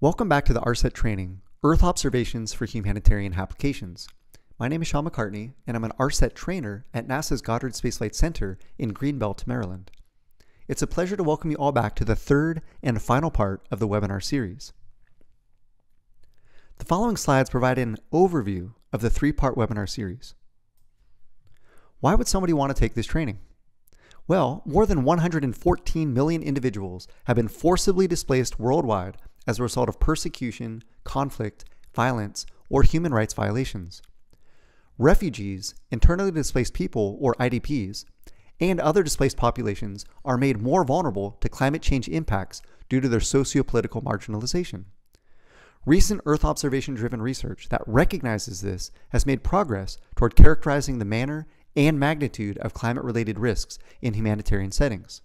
Welcome back to the ARSET training, Earth Observations for Humanitarian Applications. My name is Sean McCartney, and I'm an ARSET trainer at NASA's Goddard Space Flight Center in Greenbelt, Maryland. It's a pleasure to welcome you all back to the third and final part of the webinar series. The following slides provide an overview of the three-part webinar series. Why would somebody want to take this training? Well, more than 114 million individuals have been forcibly displaced worldwide as a result of persecution, conflict, violence, or human rights violations. Refugees, internally displaced people, or IDPs, and other displaced populations are made more vulnerable to climate change impacts due to their socio-political marginalization. Recent Earth observation driven research that recognizes this has made progress toward characterizing the manner and magnitude of climate related risks in humanitarian settings.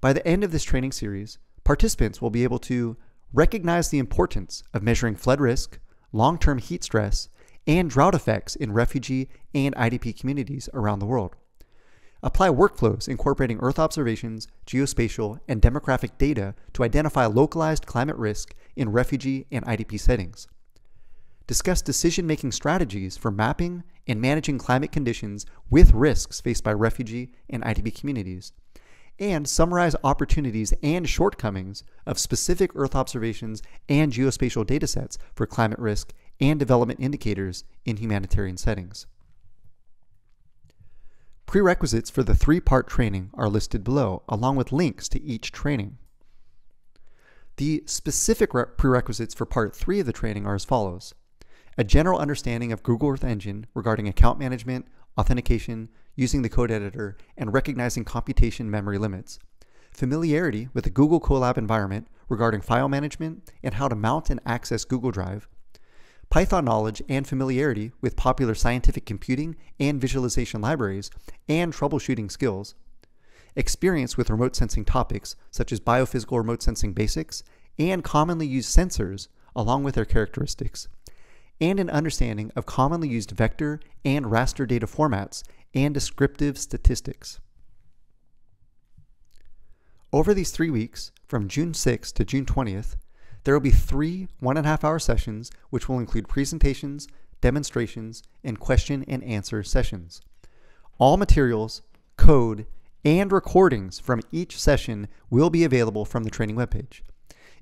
By the end of this training series, participants will be able to recognize the importance of measuring flood risk, long term heat stress, and drought effects in refugee and IDP communities around the world. Apply workflows incorporating Earth observations, geospatial, and demographic data to identify localized climate risk in refugee and IDP settings. Discuss decision making strategies for mapping and managing climate conditions with risks faced by refugee and IDP communities and summarize opportunities and shortcomings of specific Earth observations and geospatial datasets for climate risk and development indicators in humanitarian settings. Prerequisites for the three-part training are listed below, along with links to each training. The specific prerequisites for Part 3 of the training are as follows. A general understanding of Google Earth Engine regarding account management, authentication, using the code editor, and recognizing computation memory limits. Familiarity with the Google Colab environment regarding file management and how to mount and access Google Drive. Python knowledge and familiarity with popular scientific computing and visualization libraries, and troubleshooting skills. Experience with remote sensing topics such as biophysical remote sensing basics and commonly used sensors along with their characteristics and an understanding of commonly used vector and raster data formats and descriptive statistics. Over these three weeks, from June 6th to June 20th, there will be three one and a half hour sessions, which will include presentations, demonstrations, and question and answer sessions. All materials, code, and recordings from each session will be available from the training webpage.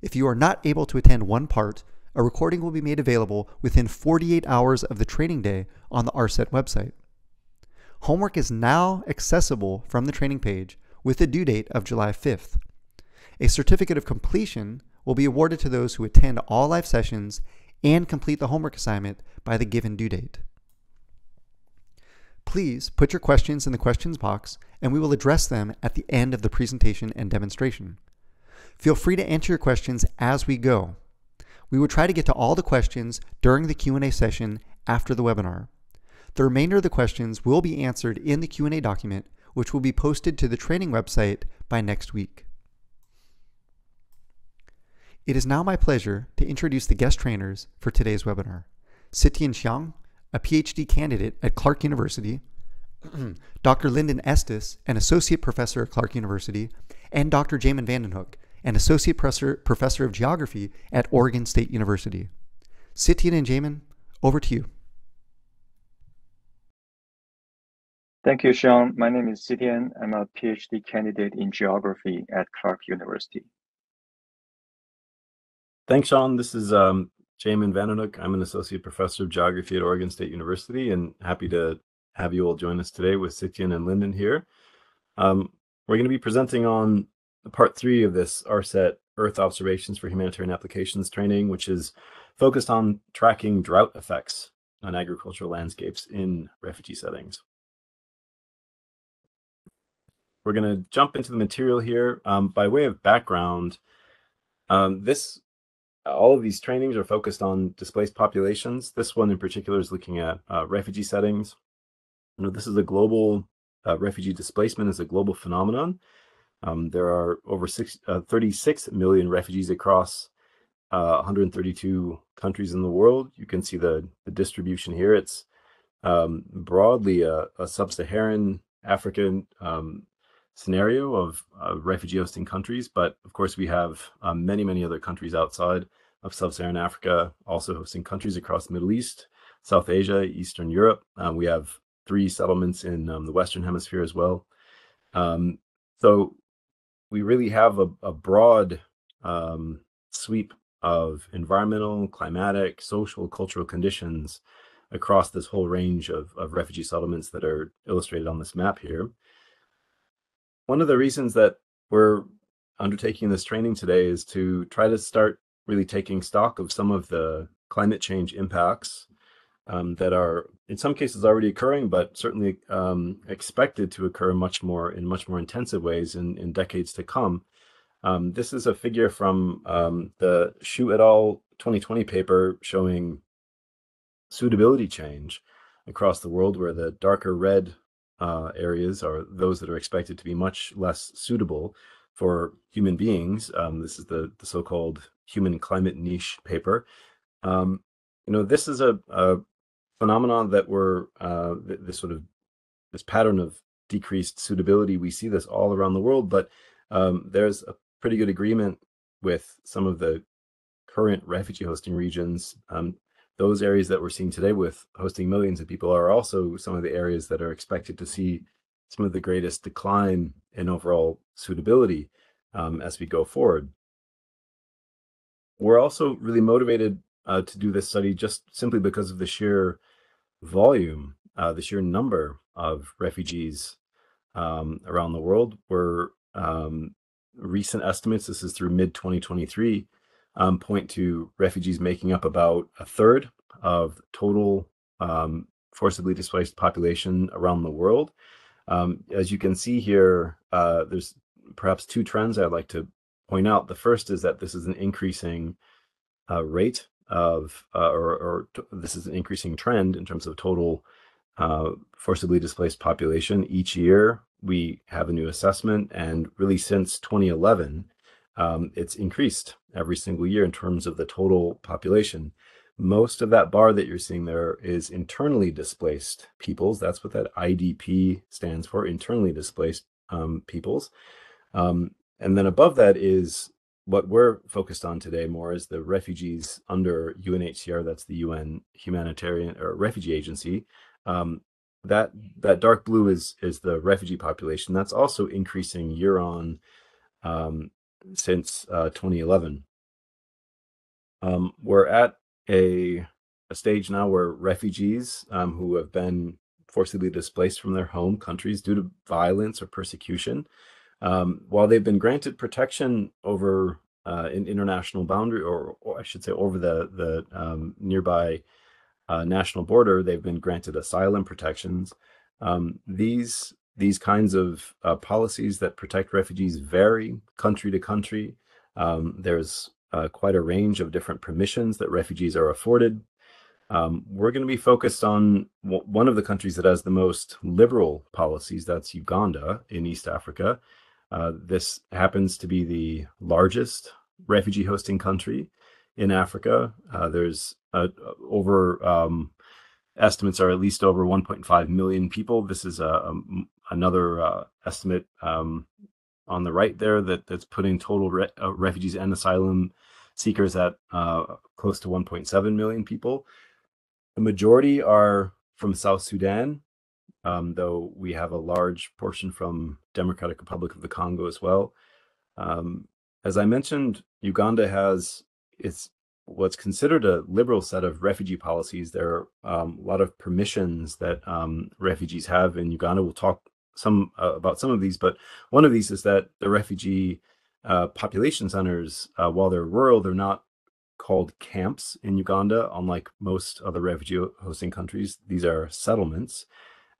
If you are not able to attend one part, a recording will be made available within 48 hours of the training day on the ARSET website. Homework is now accessible from the training page with a due date of July 5th. A certificate of completion will be awarded to those who attend all live sessions and complete the homework assignment by the given due date. Please put your questions in the questions box and we will address them at the end of the presentation and demonstration. Feel free to answer your questions as we go. We will try to get to all the questions during the Q&A session after the webinar. The remainder of the questions will be answered in the Q&A document, which will be posted to the training website by next week. It is now my pleasure to introduce the guest trainers for today's webinar. Sitian Xiong, a PhD candidate at Clark University, Dr. Lyndon Estes, an associate professor at Clark University, and Dr. Jamon Van Den Hoek, an associate professor, professor of geography at Oregon State University. Sitian and Jamin, over to you. Thank you, Sean. My name is Sitian. I'm a PhD candidate in geography at Clark University. Thanks, Sean. This is um, Jamon Van Den Hoek. I'm an associate professor of geography at Oregon State University and happy to have you all join us today with Sitian and Lyndon here. Um, we're going to be presenting on part three of this ARSET Earth Observations for Humanitarian Applications training, which is focused on tracking drought effects on agricultural landscapes in refugee settings. We're going to jump into the material here. Um, by way of background, um, this all of these trainings are focused on displaced populations. This one in particular is looking at uh, refugee settings. You know, this is a global uh, refugee displacement is a global phenomenon um, there are over six, uh, 36 million refugees across uh, 132 countries in the world. You can see the, the distribution here. It's um, broadly a, a sub-Saharan African, um, scenario of uh, refugee hosting countries, but of course we have um, many, many other countries outside of sub-Saharan Africa, also hosting countries across the Middle East, South Asia, Eastern Europe. Um, we have three settlements in um, the Western Hemisphere as well. Um, so we really have a, a broad um, sweep of environmental, climatic, social, cultural conditions across this whole range of, of refugee settlements that are illustrated on this map here. One of the reasons that we're undertaking this training today is to try to start really taking stock of some of the climate change impacts um, that are in some cases already occurring, but certainly um, expected to occur much more in much more intensive ways in, in decades to come. Um, this is a figure from um, the Xu et al. 2020 paper showing suitability change across the world, where the darker red uh, areas are those that are expected to be much less suitable for human beings. Um, this is the, the so-called human climate niche paper. Um, you know, this is a, a phenomenon that we're uh, this sort of this pattern of decreased suitability. We see this all around the world, but um, there's a pretty good agreement with some of the current refugee hosting regions. Um, those areas that we're seeing today with hosting millions of people are also some of the areas that are expected to see some of the greatest decline in overall suitability um, as we go forward. We're also really motivated uh, to do this study just simply because of the sheer volume, uh, the sheer number of refugees um, around the world. We're um, recent estimates, this is through mid 2023, um, point to refugees making up about a third of total um, forcibly displaced population around the world. Um, as you can see here, uh, there's perhaps two trends I'd like to point out. The first is that this is an increasing uh, rate of, uh, or, or this is an increasing trend in terms of total uh, forcibly displaced population. Each year, we have a new assessment, and really since 2011, um, it's increased every single year in terms of the total population. Most of that bar that you're seeing there is internally displaced peoples. That's what that IDP stands for, internally displaced um, peoples. Um, and then above that is what we're focused on today more is the refugees under UNHCR, that's the UN humanitarian or refugee agency. Um, that that dark blue is is the refugee population. That's also increasing year on um, since uh, 2011. Um, we're at a a stage now where refugees um, who have been forcibly displaced from their home countries due to violence or persecution um, while they've been granted protection over uh, an international boundary, or, or, I should say, over the the um, nearby uh, national border, they've been granted asylum protections. Um, these these kinds of uh, policies that protect refugees vary country to country. Um, there's uh, quite a range of different permissions that refugees are afforded. Um, we're going to be focused on one of the countries that has the most liberal policies. That's Uganda in East Africa. Uh, this happens to be the largest refugee hosting country in Africa. Uh, there's over um, estimates are at least over 1.5 million people. This is a, a another uh, estimate um, on the right there that that's putting total re uh, refugees and asylum seekers at uh, close to 1.7 million people. The majority are from South Sudan, um, though we have a large portion from Democratic Republic of the Congo as well. Um, as I mentioned, Uganda has its what's considered a liberal set of refugee policies. There are um, a lot of permissions that um, refugees have in Uganda. We'll talk some uh, about some of these, but one of these is that the refugee uh, population centers, uh, while they're rural, they're not called camps in Uganda, unlike most other refugee hosting countries. These are settlements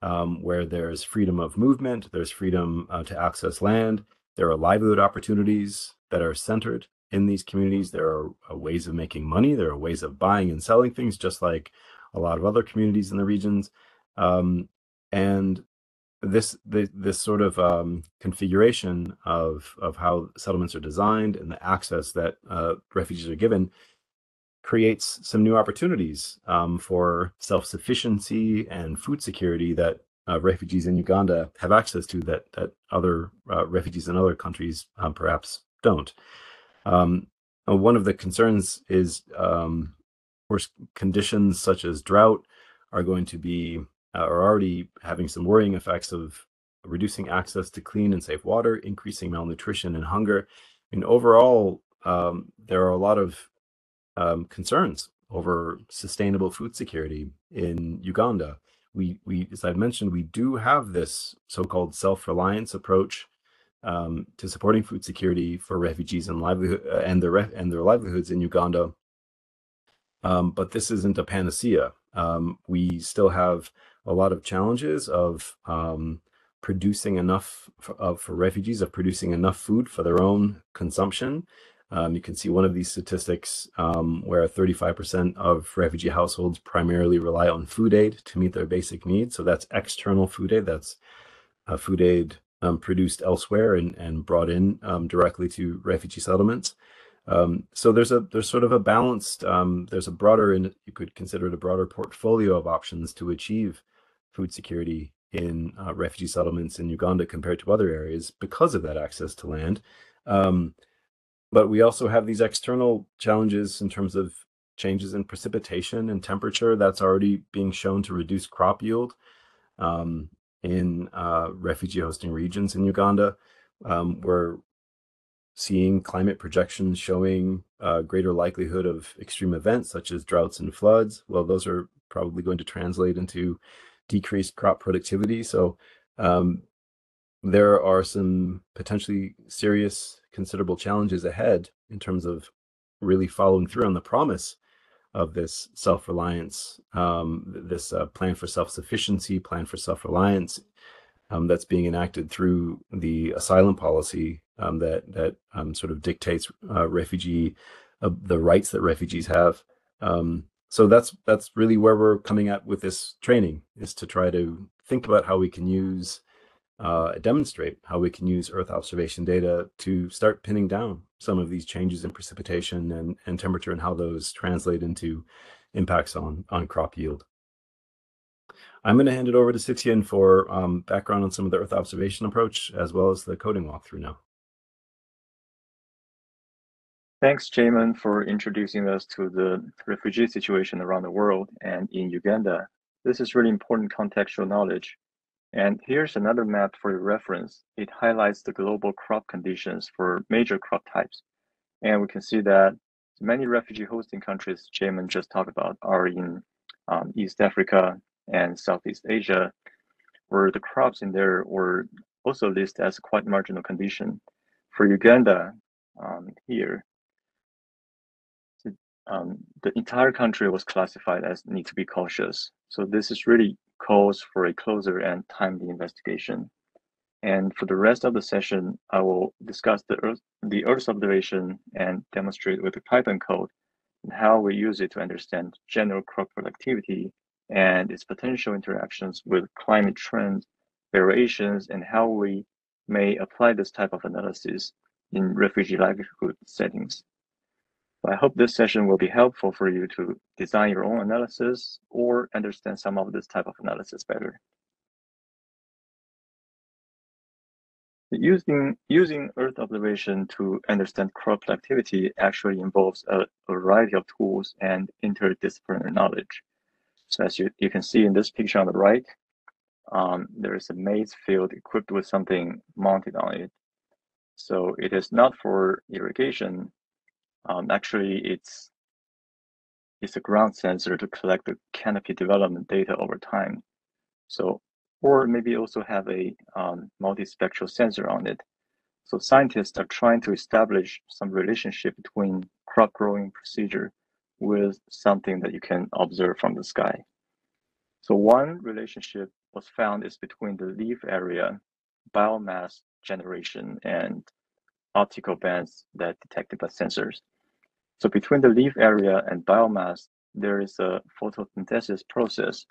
um, where there's freedom of movement, there's freedom uh, to access land, there are livelihood opportunities that are centered in these communities. There are uh, ways of making money, there are ways of buying and selling things, just like a lot of other communities in the regions. Um, and this the, this sort of um, configuration of of how settlements are designed and the access that uh, refugees are given creates some new opportunities um, for self-sufficiency and food security that uh, refugees in Uganda have access to that that other uh, refugees in other countries um, perhaps don't. Um, one of the concerns is, um, of course, conditions such as drought are going to be uh, are already having some worrying effects of reducing access to clean and safe water, increasing malnutrition and hunger. And overall, um, there are a lot of um, concerns over sustainable food security in Uganda. We, we, as I mentioned, we do have this so-called self-reliance approach um, to supporting food security for refugees and livelihood uh, and their and their livelihoods in Uganda. Um, but this isn't a panacea. Um, we still have a lot of challenges of um, producing enough for, uh, for refugees, of producing enough food for their own consumption. Um, you can see one of these statistics um, where 35% of refugee households primarily rely on food aid to meet their basic needs. So that's external food aid. That's uh, food aid um, produced elsewhere and, and brought in um, directly to refugee settlements. Um, so there's a there's sort of a balanced um, there's a broader and you could consider it a broader portfolio of options to achieve food security in uh, refugee settlements in Uganda compared to other areas because of that access to land. Um, but we also have these external challenges in terms of changes in precipitation and temperature that's already being shown to reduce crop yield. Um, in uh, refugee hosting regions in Uganda. Um, we're seeing climate projections showing uh, greater likelihood of extreme events such as droughts and floods. Well, those are probably going to translate into decreased crop productivity. So um, there are some potentially serious, considerable challenges ahead in terms of really following through on the promise of this self-reliance, um, this uh, plan for self-sufficiency, plan for self-reliance um, that's being enacted through the asylum policy um, that that um, sort of dictates uh, refugee uh, the rights that refugees have. So that's that's really where we're coming at with this training is to try to think about how we can use uh, demonstrate how we can use Earth observation data to start pinning down some of these changes in precipitation and, and temperature and how those translate into impacts on, on crop yield. I'm going to hand it over to Sitian for um, background on some of the Earth observation approach as well as the coding walkthrough now. Thanks, Jamon, for introducing us to the refugee situation around the world and in Uganda. This is really important contextual knowledge and here's another map for your reference. It highlights the global crop conditions for major crop types. And we can see that many refugee hosting countries Jamon just talked about are in um, East Africa and Southeast Asia, where the crops in there were also listed as quite marginal condition. For Uganda, um, here, um, the entire country was classified as need to be cautious. So this is really calls for a closer and timely investigation. And for the rest of the session, I will discuss the Earth, the observation and demonstrate with the Python code and how we use it to understand general crop productivity and its potential interactions with climate trends, variations, and how we may apply this type of analysis in refugee livelihood settings. I hope this session will be helpful for you to design your own analysis or understand some of this type of analysis better. Using, using Earth observation to understand crop activity actually involves a, a variety of tools and interdisciplinary knowledge. So as you, you can see in this picture on the right, um, there is a maize field equipped with something mounted on it. So it is not for irrigation, um, actually, it's it's a ground sensor to collect the canopy development data over time. So, or maybe also have a um, multispectral sensor on it. So scientists are trying to establish some relationship between crop growing procedure with something that you can observe from the sky. So one relationship was found is between the leaf area, biomass generation, and optical bands that detected by sensors. So between the leaf area and biomass, there is a photosynthesis process.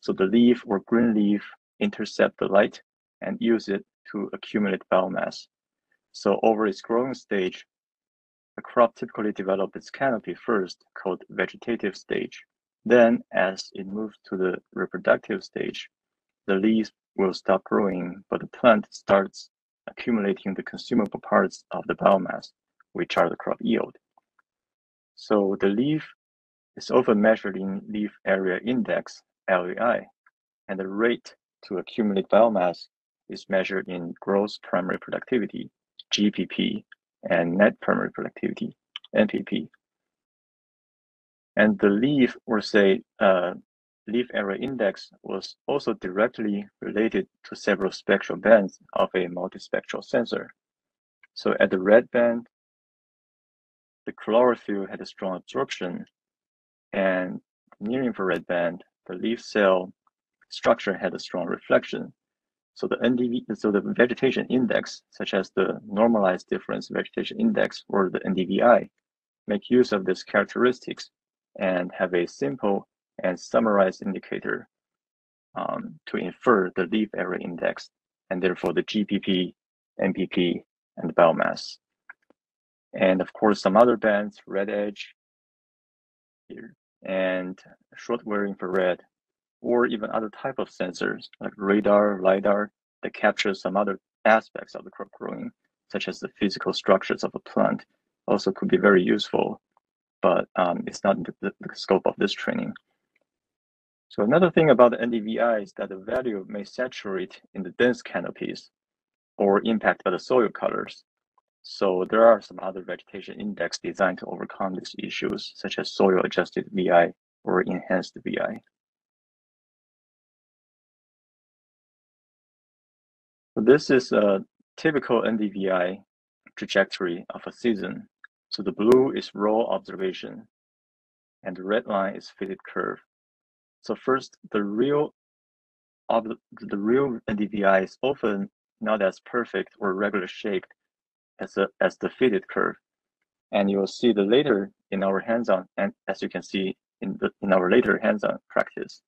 So the leaf or green leaf intercept the light and use it to accumulate biomass. So over its growing stage, a crop typically develops its canopy first, called vegetative stage. Then, as it moves to the reproductive stage, the leaves will stop growing, but the plant starts accumulating the consumable parts of the biomass, which are the crop yield. So the leaf is often measured in leaf area index, LAI, and the rate to accumulate biomass is measured in gross primary productivity, GPP, and net primary productivity, NPP. And the leaf, or say, uh, leaf area index was also directly related to several spectral bands of a multispectral sensor. So at the red band, the chlorophyll had a strong absorption, and near infrared band, the leaf cell structure had a strong reflection. So the NDV, so the vegetation index, such as the normalized difference vegetation index or the NDVI, make use of these characteristics and have a simple and summarized indicator um, to infer the leaf area index and therefore the GPP, NPP, and biomass. And of course, some other bands, red edge here, and short wave infrared, or even other type of sensors like radar, LiDAR that capture some other aspects of the crop growing, such as the physical structures of a plant, also could be very useful, but um, it's not the, the scope of this training. So another thing about the NDVI is that the value may saturate in the dense canopies or impact by the soil colors. So there are some other vegetation index designed to overcome these issues, such as soil adjusted VI or enhanced VI. So this is a typical NDVI trajectory of a season. So the blue is raw observation, and the red line is fitted curve. So first, the real of the, real NDVI is often not as perfect or regular shaped as a, as the fitted curve, and you will see the later in our hands-on, and as you can see in the in our later hands-on practice.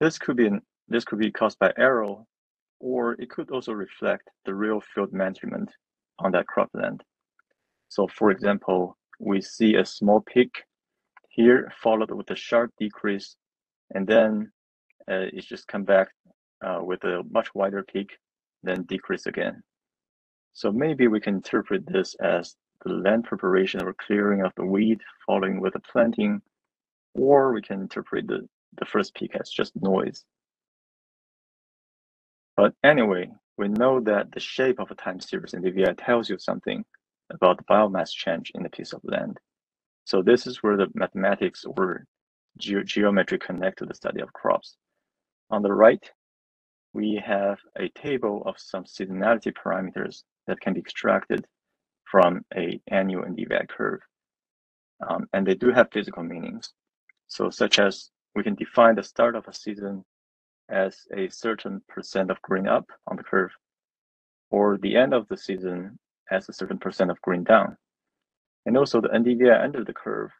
This could be this could be caused by error, or it could also reflect the real field management on that cropland. So, for example, we see a small peak here, followed with a sharp decrease and then uh, it just come back uh, with a much wider peak, then decrease again. So maybe we can interpret this as the land preparation or clearing of the weed following with the planting, or we can interpret the, the first peak as just noise. But anyway, we know that the shape of a time series NDVI tells you something about the biomass change in a piece of land. So this is where the mathematics or ge connect to the study of crops. On the right, we have a table of some seasonality parameters that can be extracted from a annual NDVI curve. Um, and they do have physical meanings. So such as we can define the start of a season as a certain percent of green up on the curve, or the end of the season as a certain percent of green down. And also the NDVI under the curve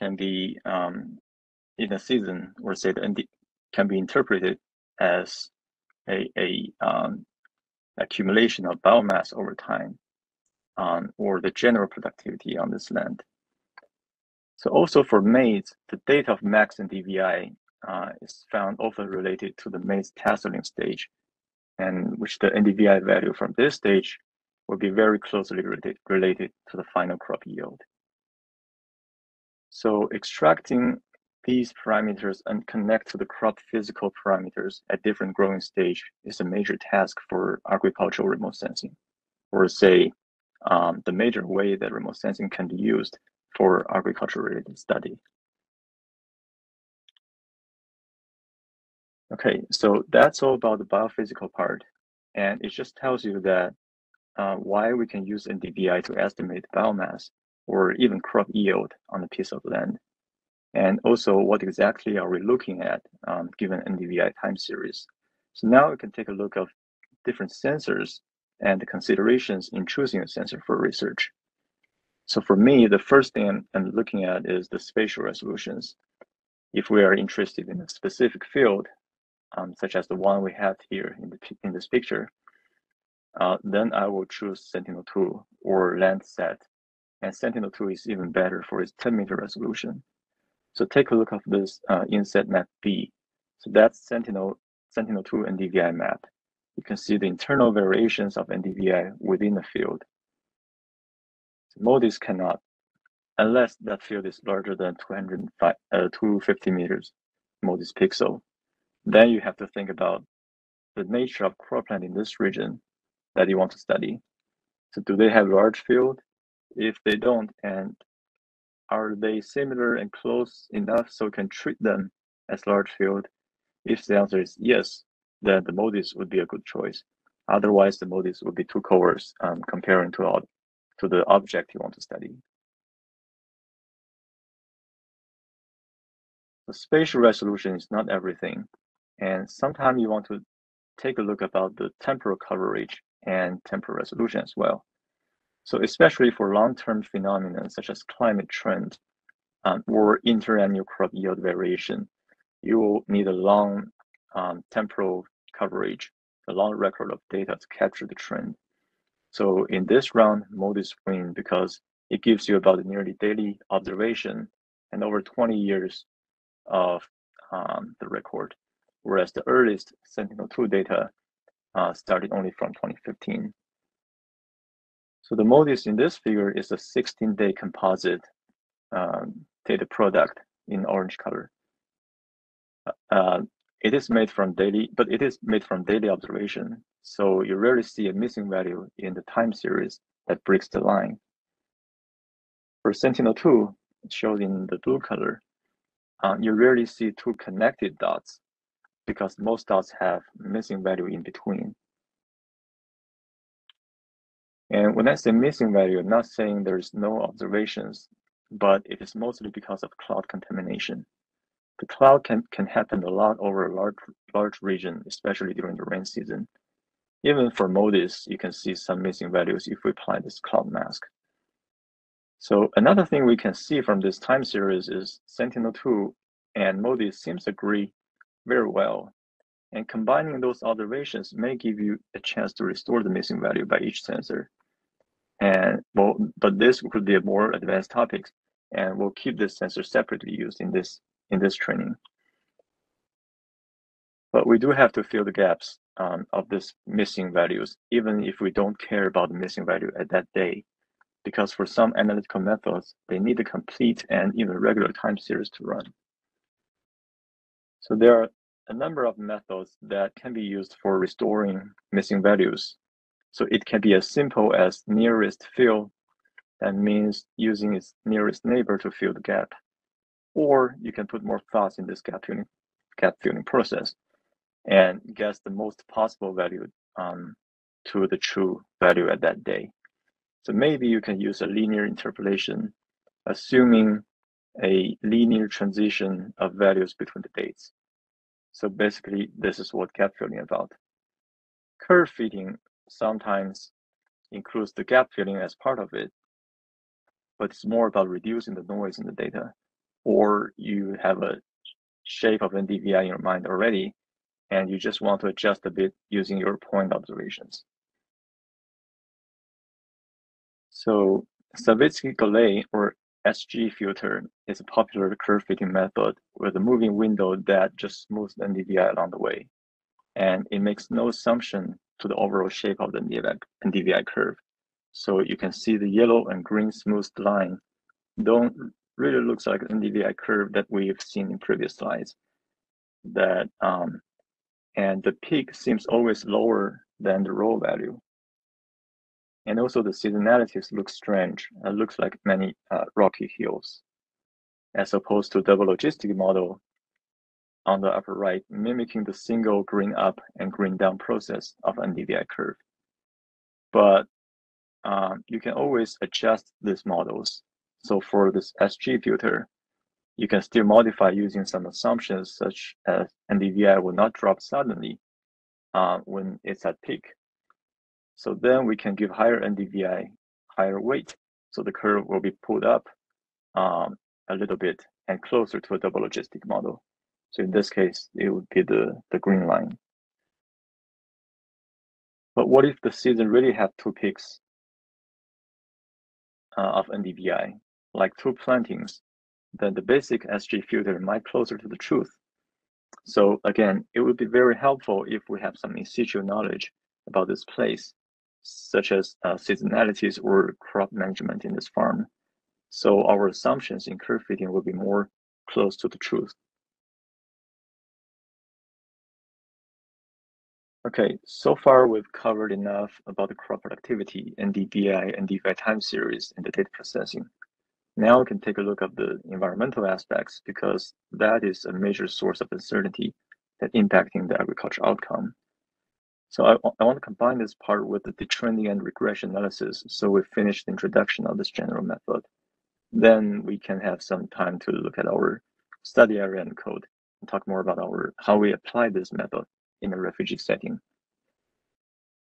can be um, in a season or say the can be interpreted as a, a um, accumulation of biomass over time um, or the general productivity on this land. So also for maize, the date of max NDVI uh, is found often related to the maize tasseling stage, and which the NDVI value from this stage will be very closely related, related to the final crop yield. So extracting these parameters and connect to the crop physical parameters at different growing stage is a major task for agricultural remote sensing, or say um, the major way that remote sensing can be used for agriculture related study. Okay, so that's all about the biophysical part. And it just tells you that uh, why we can use NDVI to estimate biomass or even crop yield on a piece of land. And also what exactly are we looking at um, given NDVI time series. So now we can take a look of different sensors and the considerations in choosing a sensor for research. So for me, the first thing I'm looking at is the spatial resolutions. If we are interested in a specific field, um, such as the one we have here in, the, in this picture, uh, then I will choose Sentinel-2 or Landsat and Sentinel-2 is even better for its 10 meter resolution. So take a look at this uh, InSat map B. So that's Sentinel Sentinel-2 NDVI map. You can see the internal variations of NDVI within the field. So MODIS cannot, unless that field is larger than 205, uh, 250 meters MODIS pixel. Then you have to think about the nature of cropland in this region that you want to study. So do they have large field? If they don't, and are they similar and close enough so you can treat them as large field? If the answer is yes, then the MODIS would be a good choice. Otherwise, the MODIS would be too coarse um, comparing to, to the object you want to study. The spatial resolution is not everything. And sometimes you want to take a look about the temporal coverage and temporal resolution as well. So especially for long-term phenomena such as climate trend um, or interannual crop yield variation, you will need a long um, temporal coverage, a long record of data to capture the trend. So in this round, MODIS win because it gives you about a nearly daily observation and over 20 years of um, the record, whereas the earliest Sentinel-2 data uh, started only from 2015. So the MODIS in this figure is a 16-day composite um, data product in orange color. Uh, it is made from daily, but it is made from daily observation. So you rarely see a missing value in the time series that breaks the line. For Sentinel-2, shown in the blue color, uh, you rarely see two connected dots because most dots have missing value in between. And when I say missing value, I'm not saying there's no observations, but it is mostly because of cloud contamination. The cloud can, can happen a lot over a large, large region, especially during the rain season. Even for MODIS, you can see some missing values if we apply this cloud mask. So another thing we can see from this time series is Sentinel-2 and MODIS seems to agree very well. And combining those observations may give you a chance to restore the missing value by each sensor. And well, but this could be a more advanced topic, and we'll keep this sensor separately used in this in this training. But we do have to fill the gaps um, of these missing values, even if we don't care about the missing value at that day, because for some analytical methods, they need a complete and even regular time series to run. So there are a number of methods that can be used for restoring missing values. So it can be as simple as nearest fill, that means using its nearest neighbor to fill the gap. Or you can put more thoughts in this gap filling, gap filling process and guess the most possible value um, to the true value at that day. So maybe you can use a linear interpolation, assuming a linear transition of values between the dates. So basically, this is what gap filling about. Curve fitting sometimes includes the gap filling as part of it, but it's more about reducing the noise in the data. Or you have a shape of NDVI in your mind already, and you just want to adjust a bit using your point observations. So Savitzky-Golay or SG filter is a popular curve fitting method with a moving window that just smooths NDVI along the way. And it makes no assumption to the overall shape of the NDVI curve. So you can see the yellow and green smoothed line don't really looks like an NDVI curve that we've seen in previous slides. That um, and the peak seems always lower than the raw value. And also the seasonalities look strange. It looks like many uh, rocky hills, as opposed to double logistic model on the upper right, mimicking the single green up and green down process of an NDVI curve. But um, you can always adjust these models. So for this SG filter, you can still modify using some assumptions such as NDVI will not drop suddenly uh, when it's at peak. So then we can give higher NDVI, higher weight. So the curve will be pulled up um, a little bit and closer to a double logistic model. So in this case, it would be the, the green line. But what if the season really had two peaks uh, of NDVI, like two plantings? Then the basic SG filter might closer to the truth. So again, it would be very helpful if we have some in situ knowledge about this place, such as uh, seasonalities or crop management in this farm. So our assumptions in curve fitting will be more close to the truth. Okay, so far we've covered enough about the crop productivity, NDVI, and NDVI time series, and the data processing. Now we can take a look at the environmental aspects because that is a major source of uncertainty that impacting the agriculture outcome. So I, I want to combine this part with the detrending and regression analysis so we finish the introduction of this general method. Then we can have some time to look at our study area and code and talk more about our how we apply this method in a refugee setting.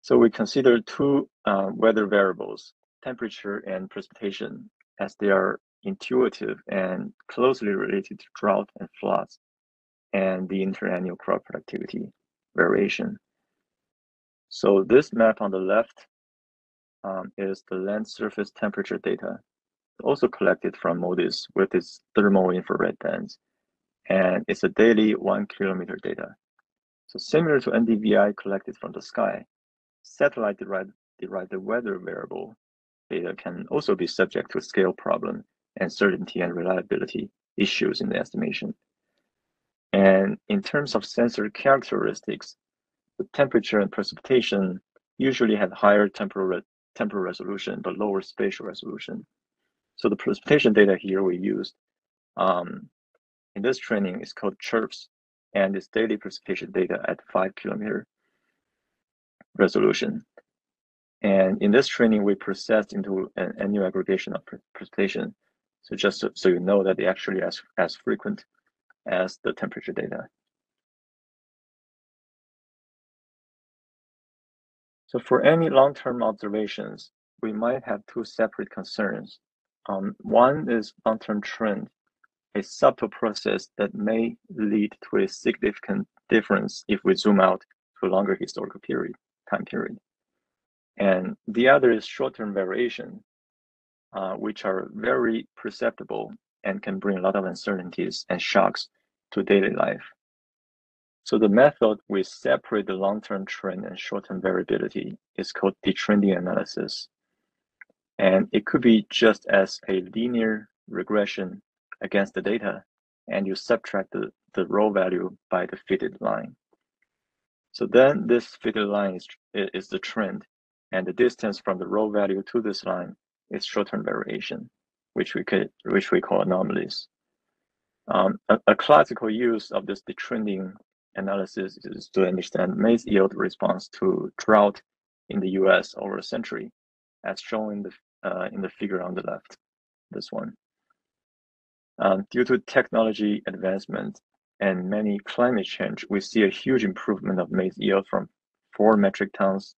So we consider two uh, weather variables, temperature and precipitation, as they are intuitive and closely related to drought and floods and the interannual crop productivity variation. So this map on the left um, is the land surface temperature data, also collected from MODIS with its thermal infrared bands. And it's a daily one kilometer data. So similar to NDVI collected from the sky, satellite derived, weather variable data can also be subject to scale problem and certainty and reliability issues in the estimation. And in terms of sensor characteristics, the temperature and precipitation usually have higher temporal, temporal resolution but lower spatial resolution. So the precipitation data here we used um, in this training is called CHIRPS, and its daily precipitation data at five kilometer resolution. And in this training, we processed into an annual aggregation of precipitation. So just so, so you know that they actually as, as frequent as the temperature data. So for any long-term observations, we might have two separate concerns. Um, one is long-term trend a subtle process that may lead to a significant difference if we zoom out to a longer historical period, time period. And the other is short-term variation, uh, which are very perceptible and can bring a lot of uncertainties and shocks to daily life. So the method we separate the long-term trend and short-term variability is called detrending analysis. And it could be just as a linear regression against the data and you subtract the, the raw value by the fitted line. So then this fitted line is, is the trend and the distance from the raw value to this line is short-term variation, which we could which we call anomalies. Um, a, a, classical use of this detrending analysis is to understand maize yield response to drought in the U.S. over a century, as shown in the uh, in the figure on the left, this one. Um, due to technology advancement and many climate change, we see a huge improvement of maize yield from four metric tons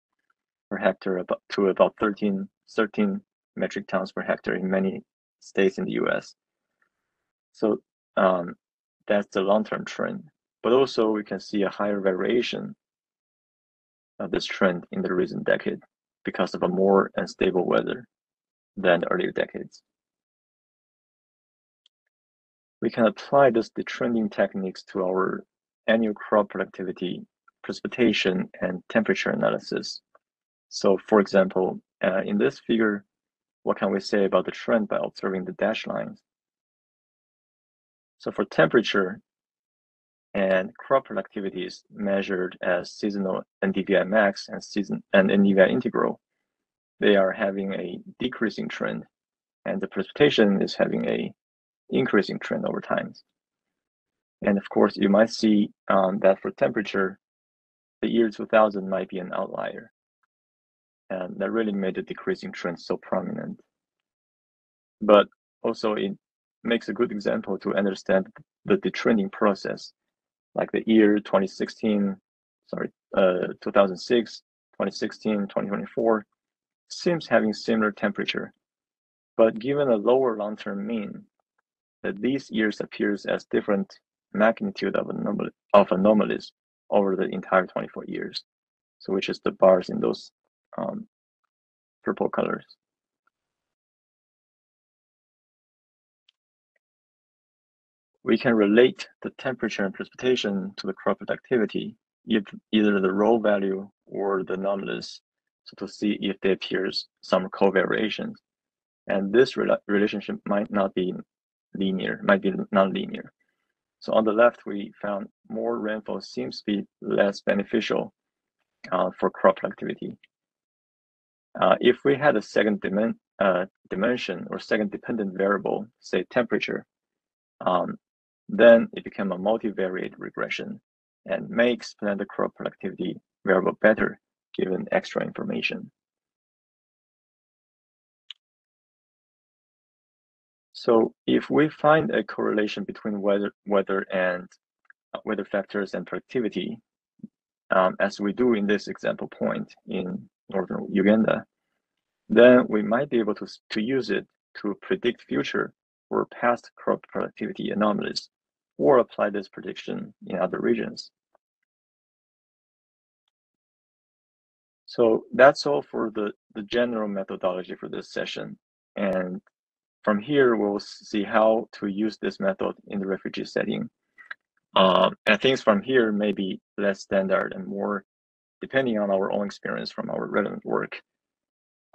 per hectare to about 13, 13 metric tons per hectare in many states in the US. So um, that's the long-term trend. But also we can see a higher variation of this trend in the recent decade because of a more unstable weather than the earlier decades we can apply this detrending techniques to our annual crop productivity, precipitation, and temperature analysis. So for example, uh, in this figure, what can we say about the trend by observing the dashed lines? So for temperature and crop productivity is measured as seasonal NDVI max and season and NDVI integral, they are having a decreasing trend, and the precipitation is having a increasing trend over time. And of course, you might see um, that for temperature, the year 2000 might be an outlier. And that really made the decreasing trend so prominent. But also it makes a good example to understand the detrending process, like the year 2016, sorry, uh, 2006, 2016, 2024, seems having similar temperature. But given a lower long-term mean, that these years appears as different magnitude of, anomal of anomalies over the entire 24 years. So which is the bars in those um, purple colors. we can relate the temperature and precipitation to the crop productivity, if either the raw value or the anomalous, so to see if there appears some covariations. And this re relationship might not be linear, might be non-linear. So on the left, we found more rainfall seems to be less beneficial uh, for crop productivity. Uh, if we had a second dimen uh, dimension or second dependent variable, say temperature, um, then it became a multivariate regression and may explain the crop productivity variable better given extra information. So if we find a correlation between weather, weather and uh, weather factors and productivity, um, as we do in this example point in northern Uganda, then we might be able to, to use it to predict future or past crop productivity anomalies or apply this prediction in other regions. So that's all for the, the general methodology for this session. And from here, we'll see how to use this method in the refugee setting. Um, and things from here may be less standard and more depending on our own experience from our relevant work.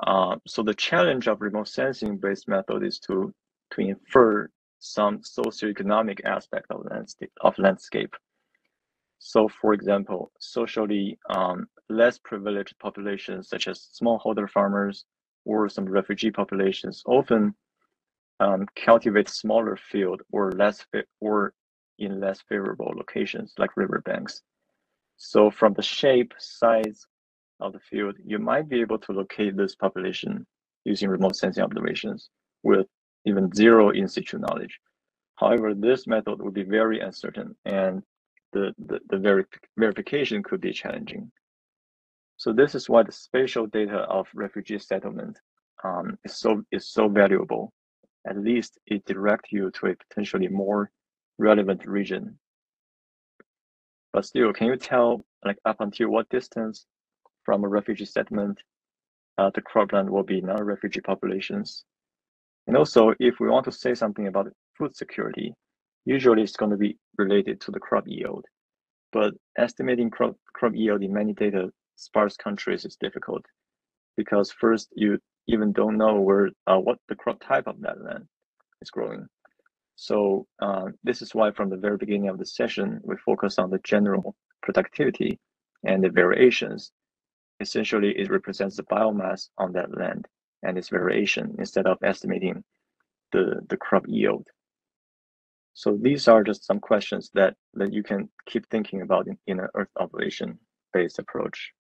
Uh, so the challenge of remote sensing based method is to, to infer some socioeconomic aspect of landscape. Of landscape. So, for example, socially um, less privileged populations, such as smallholder farmers or some refugee populations, often um, cultivate smaller field or less or in less favorable locations like riverbanks. So, from the shape, size of the field, you might be able to locate this population using remote sensing observations with even zero in situ knowledge. However, this method would be very uncertain and the, the, the ver verification could be challenging. So this is why the spatial data of refugee settlement um, is so is so valuable. At least it directs you to a potentially more relevant region. But still, can you tell like up until what distance from a refugee settlement uh, the cropland will be non-refugee populations? And also, if we want to say something about food security, usually it's going to be related to the crop yield. But estimating crop, crop yield in many data sparse countries is difficult because first you even don't know where uh, what the crop type of that land is growing. So uh, this is why from the very beginning of the session, we focus on the general productivity and the variations. Essentially, it represents the biomass on that land and its variation instead of estimating the, the crop yield. So these are just some questions that, that you can keep thinking about in, in an Earth observation based approach.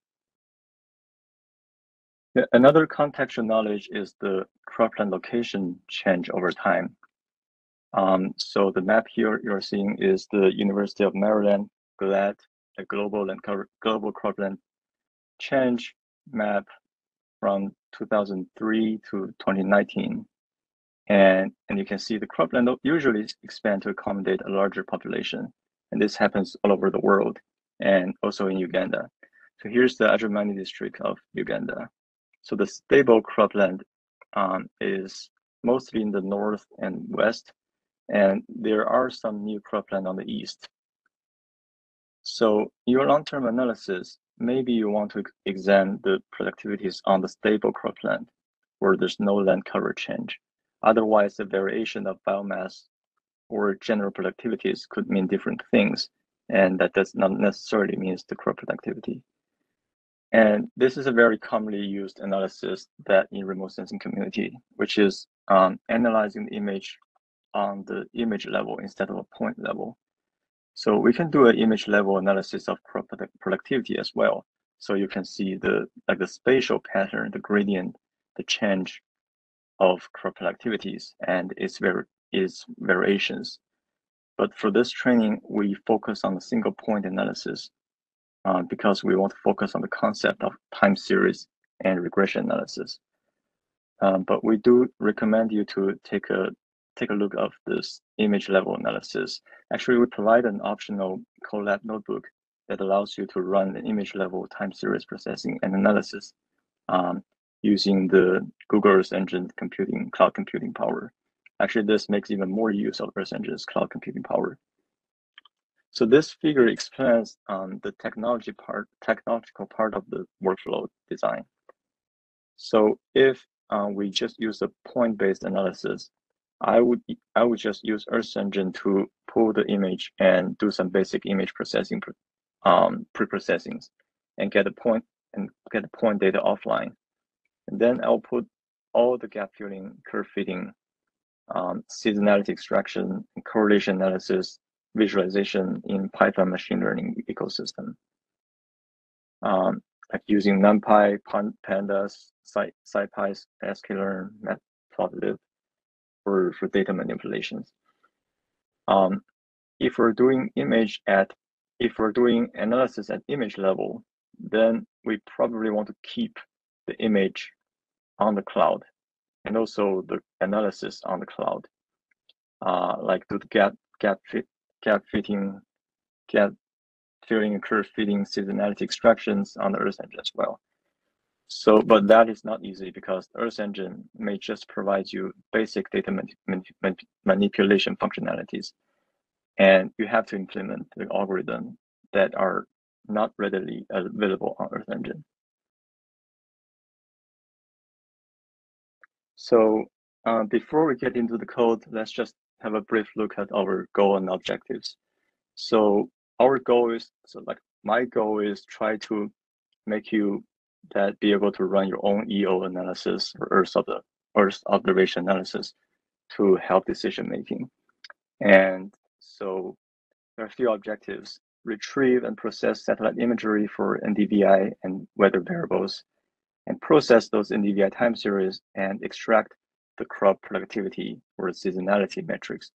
Another contextual knowledge is the cropland location change over time. Um, so the map here you're seeing is the University of Maryland GLAD, a global and global cropland change map from 2003 to 2019. And, and you can see the cropland usually expand to accommodate a larger population. And this happens all over the world and also in Uganda. So here's the Adjumani district of Uganda. So the stable cropland um, is mostly in the north and west, and there are some new cropland on the east. So your long-term analysis, maybe you want to examine the productivities on the stable cropland where there's no land cover change. Otherwise, the variation of biomass or general productivities could mean different things, and that does not necessarily mean the crop productivity. And this is a very commonly used analysis that in remote sensing community, which is um, analyzing the image on the image level instead of a point level. So we can do an image level analysis of crop productivity as well. So you can see the like the spatial pattern, the gradient, the change of crop activities and its, var its variations. But for this training, we focus on the single point analysis uh, because we want to focus on the concept of time series and regression analysis. Um, but we do recommend you to take a take a look of this image level analysis. Actually, we provide an optional Colab notebook that allows you to run an image level time series processing and analysis um, using the Google Earth Engine computing, cloud computing power. actually this makes even more use of Earth Engine's cloud computing power. So this figure explains um, the technology part, technological part of the workflow design. So if uh, we just use a point-based analysis, I would I would just use Earth Engine to pull the image and do some basic image processing, um, pre-processings, and get the point and get the point data offline. And then I'll put all the gap filling, curve fitting, um, seasonality extraction, correlation analysis, visualization in Python machine learning ecosystem. Um, like using NumPy, Pandas, SciPy, sklearn, Matplotlib for, for data manipulations. Um, if we're doing image at, if we're doing analysis at image level, then we probably want to keep the image on the cloud and also the analysis on the cloud. Uh, like do the gap gap fit gap fitting, filling curve fitting seasonality extractions on the Earth Engine as well. So, but that is not easy because the Earth Engine may just provide you basic data man man manipulation functionalities, and you have to implement the algorithm that are not readily available on Earth Engine. So uh, before we get into the code, let's just have a brief look at our goal and objectives. So our goal is so like my goal is try to make you that be able to run your own EO analysis or Earth of the Earth observation analysis to help decision making. And so there are a few objectives: retrieve and process satellite imagery for NDVI and weather variables, and process those NDVI time series and extract the crop productivity or seasonality metrics,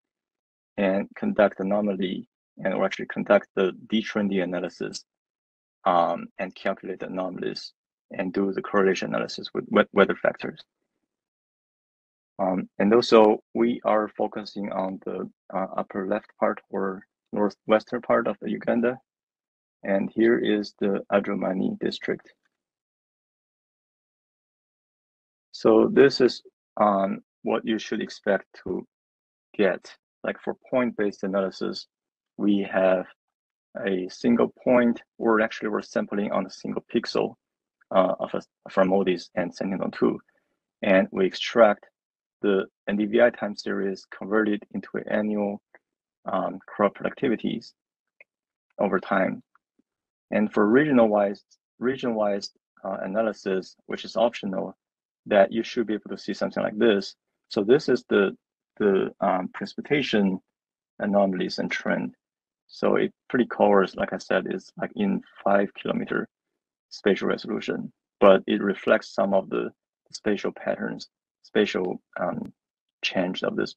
and conduct anomaly and or actually conduct the detrendy analysis um, and calculate the anomalies and do the correlation analysis with weather factors. Um, and also, we are focusing on the uh, upper left part or northwestern part of the Uganda. And here is the Adjumani district. So this is um, what you should expect to get. Like for point-based analysis, we have a single point, or actually we're sampling on a single pixel uh, of a, from MODIS and Sentinel-2. And we extract the NDVI time series converted into annual um, crop productivities over time. And for regional-wise region-wise uh, analysis, which is optional, that you should be able to see something like this. So this is the the um, precipitation anomalies and trend. So it pretty covers, like I said, is like in five kilometer spatial resolution, but it reflects some of the spatial patterns, spatial um, change of this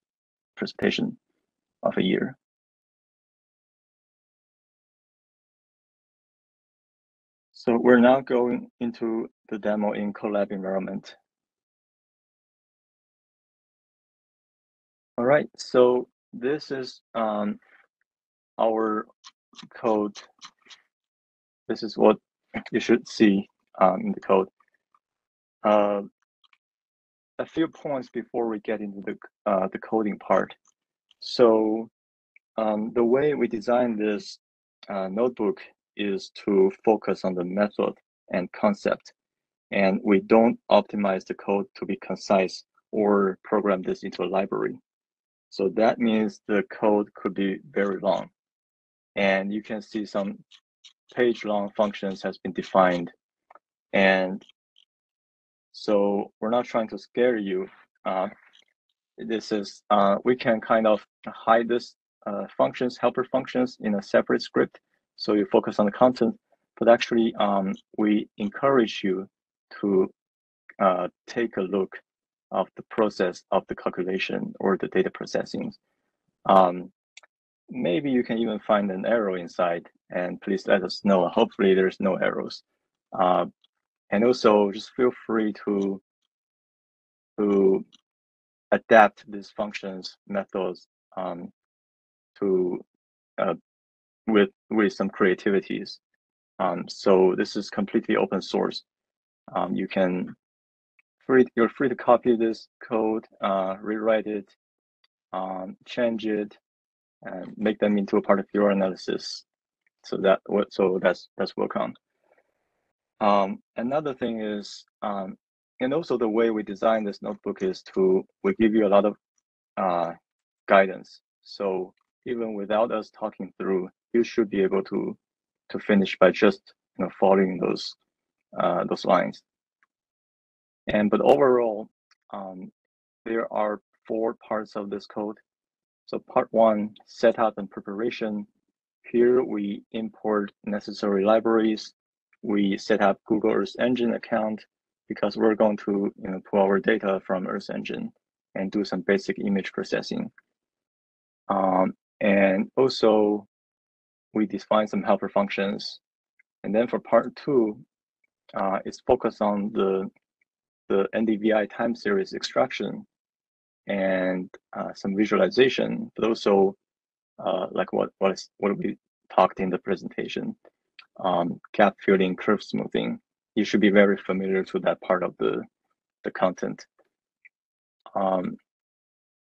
precipitation of a year. So we're now going into the demo in Colab environment. All right, so this is um, our code. This is what you should see um, in the code. Uh, a few points before we get into the uh, the coding part. So um, the way we design this uh, notebook is to focus on the method and concept, and we don't optimize the code to be concise or program this into a library. So that means the code could be very long. And you can see some page long functions has been defined. And so we're not trying to scare you. Uh, this is, uh, we can kind of hide this uh, functions, helper functions in a separate script. So you focus on the content, but actually um, we encourage you to uh, take a look of the process of the calculation or the data processing. Um, maybe you can even find an error inside and please let us know. Hopefully there's no errors. Uh, and also just feel free to, to adapt these functions, methods um, to uh, with with some creativities. Um, so this is completely open source. Um, you can free you're free to copy this code, uh, rewrite it, um, change it, and make them into a part of your analysis. So that what so that's that's work on. Um, another thing is, um, and also the way we design this notebook is to we give you a lot of uh, guidance. So even without us talking through, you should be able to to finish by just you know following those uh, those lines. And but overall, um, there are four parts of this code. So part one, setup and preparation. Here we import necessary libraries. We set up Google Earth Engine account because we're going to you know, pull our data from Earth Engine and do some basic image processing. Um, and also, we define some helper functions. And then for part two, uh, it's focused on the the NDVI time series extraction and uh, some visualization, but also uh, like what what is what we talked in the presentation, um, gap filling, curve smoothing. You should be very familiar to that part of the the content. Um,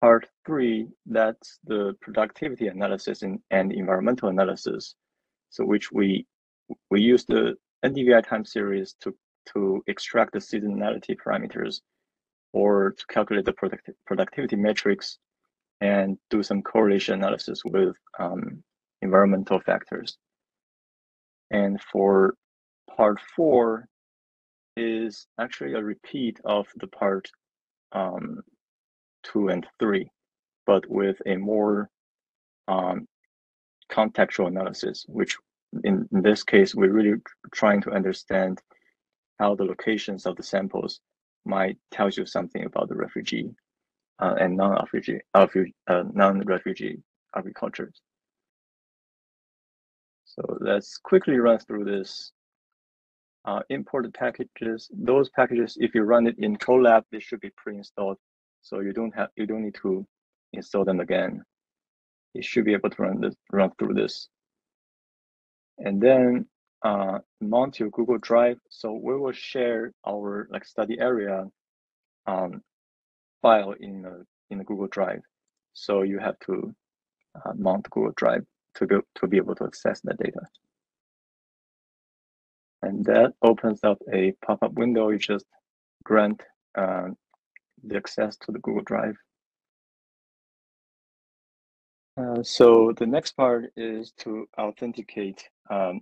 part three, that's the productivity analysis and, and environmental analysis. So which we we use the NDVI time series to to extract the seasonality parameters or to calculate the product productivity metrics and do some correlation analysis with um, environmental factors. And for part four is actually a repeat of the part um, two and three, but with a more um, contextual analysis, which in, in this case, we're really trying to understand how the locations of the samples might tell you something about the refugee uh, and non-refugee uh, non-refugee agricultures. So let's quickly run through this. Uh, imported packages. Those packages, if you run it in Colab, they should be pre-installed, so you don't have you don't need to install them again. You should be able to run this run through this. And then uh, mount your Google Drive. So we will share our like study area um, file in a, in the Google Drive. So you have to uh, mount Google Drive to go to be able to access the data. And that opens up a pop-up window. You just grant uh, the access to the Google Drive. Uh, so the next part is to authenticate um,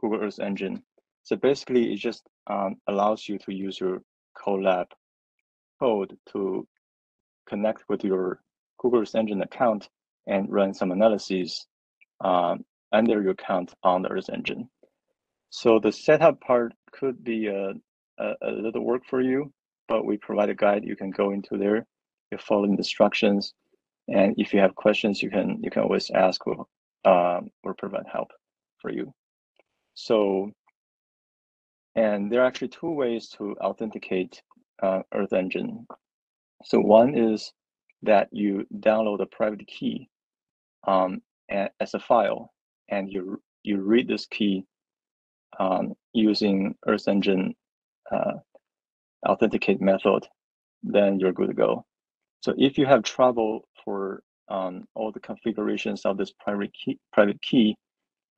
Google Earth Engine. So basically, it just um, allows you to use your Colab code to connect with your Google Earth Engine account and run some analyses um, under your account on the Earth Engine. So the setup part could be a, a, a, little work for you, but we provide a guide. You can go into there, you follow the instructions, and if you have questions, you can you can always ask or, um, or provide help for you. So, and there are actually two ways to authenticate uh, Earth Engine. So one is that you download a private key um, as a file, and you you read this key um, using Earth Engine uh, authenticate method, then you're good to go. So if you have trouble for um, all the configurations of this private key, private key,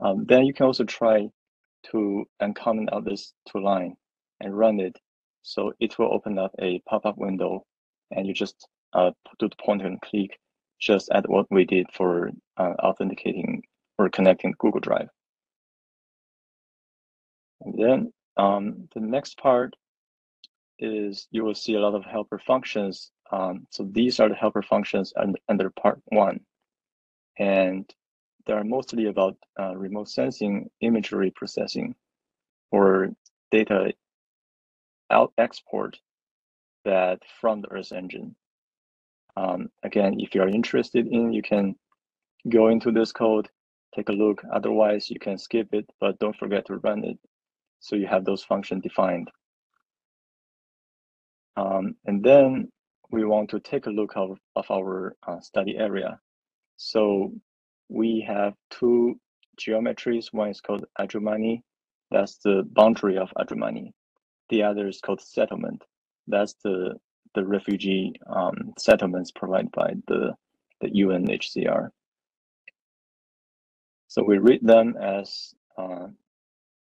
um, then you can also try to uncomment out this two line and run it. So it will open up a pop-up window and you just uh, do the pointer and click just at what we did for uh, authenticating or connecting Google Drive. And then um, the next part is you will see a lot of helper functions. Um, so these are the helper functions under, under part one. And they are mostly about uh, remote sensing imagery processing or data out export that from the Earth engine. Um, again, if you are interested in, you can go into this code, take a look. Otherwise, you can skip it, but don't forget to run it. So you have those functions defined. Um, and then we want to take a look of, of our uh, study area. So we have two geometries. One is called Adjumani. That's the boundary of Adjumani. The other is called settlement. That's the the refugee um, settlements provided by the the UNHCR. So we read them as, uh,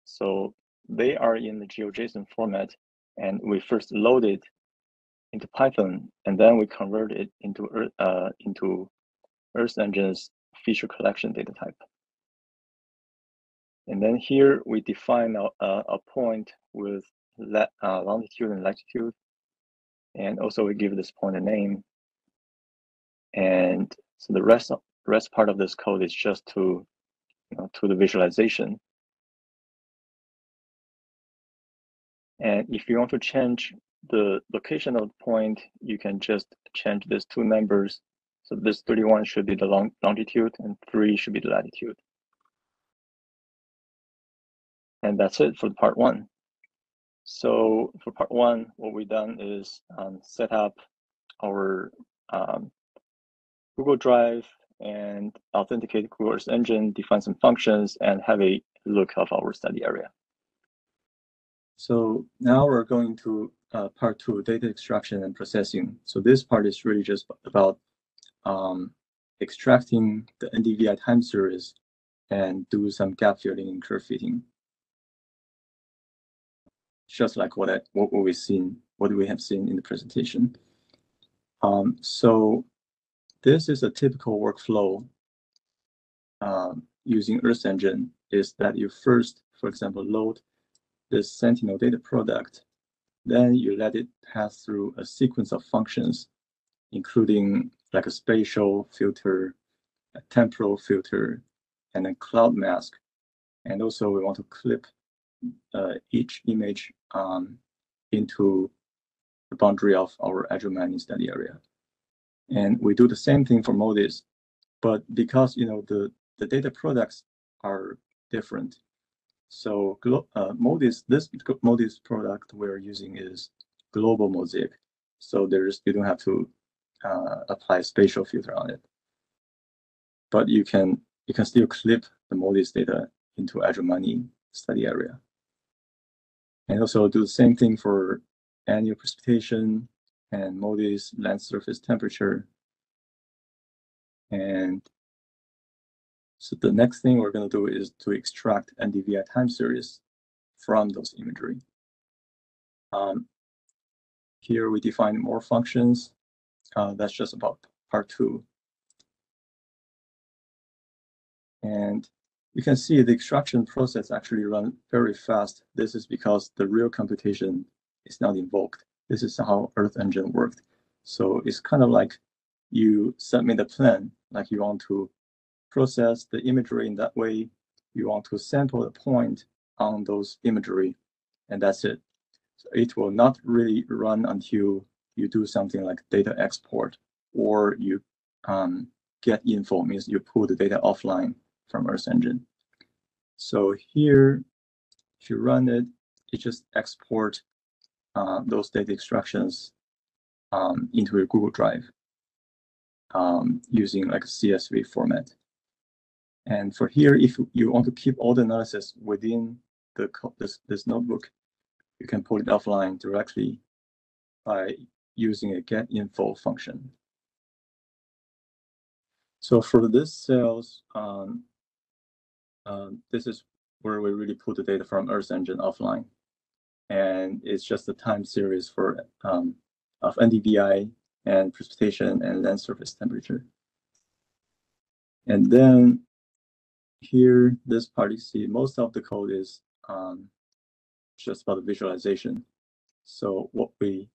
so they are in the GeoJSON format, and we first load it into Python, and then we convert it into uh, into Earth Engine's feature collection data type. And then here we define a, a point with uh, longitude and latitude. And also we give this point a name. And so the rest rest part of this code is just to you know, to the visualization. And if you want to change the location of the point, you can just change these two numbers. So this 31 should be the long, longitude and 3 should be the latitude. And that's it for part one. So for part one, what we've done is um, set up our um, Google Drive and authenticate Google Earth Engine, define some functions, and have a look of our study area. So now we're going to uh, part two, data extraction and processing. So this part is really just about um, extracting the NDVI time series and do some gap filling and curve fitting. Just like what I, what we've seen, what we have seen in the presentation. Um, so this is a typical workflow um, using Earth Engine is that you first, for example, load this Sentinel data product, then you let it pass through a sequence of functions, including like a spatial filter, a temporal filter, and a cloud mask. And also we want to clip uh, each image um, into the boundary of our Adjumani study area. And we do the same thing for MODIS, but because you know the, the data products are different. So uh, MODIS, this MODIS product we're using is global mosaic. So there's you don't have to uh, apply spatial filter on it. But you can you can still clip the MODIS data into Adjumani study area. And also do the same thing for annual precipitation, and MODIS land surface temperature. And so the next thing we're going to do is to extract NDVI time series from those imagery. Um, here we define more functions. Uh, that's just about part two. And you can see the extraction process actually run very fast. This is because the real computation is not invoked. This is how Earth Engine worked. So it's kind of like you submit a plan, like you want to process the imagery in that way. You want to sample the point on those imagery, and that's it. So it will not really run until you do something like data export or you um, get info, means you pull the data offline from Earth Engine. So here, if you run it, it just export uh, those data extractions um, into your Google Drive um, using like a CSV format. And for here, if you want to keep all the analysis within the this, this notebook, you can pull it offline directly by using a get info function. So for this cells, um, um, this is where we really pull the data from Earth Engine offline and it's just a time series for um, of NDVI and precipitation and land surface temperature. And then here, this part you see, most of the code is um, just about the visualization. So what we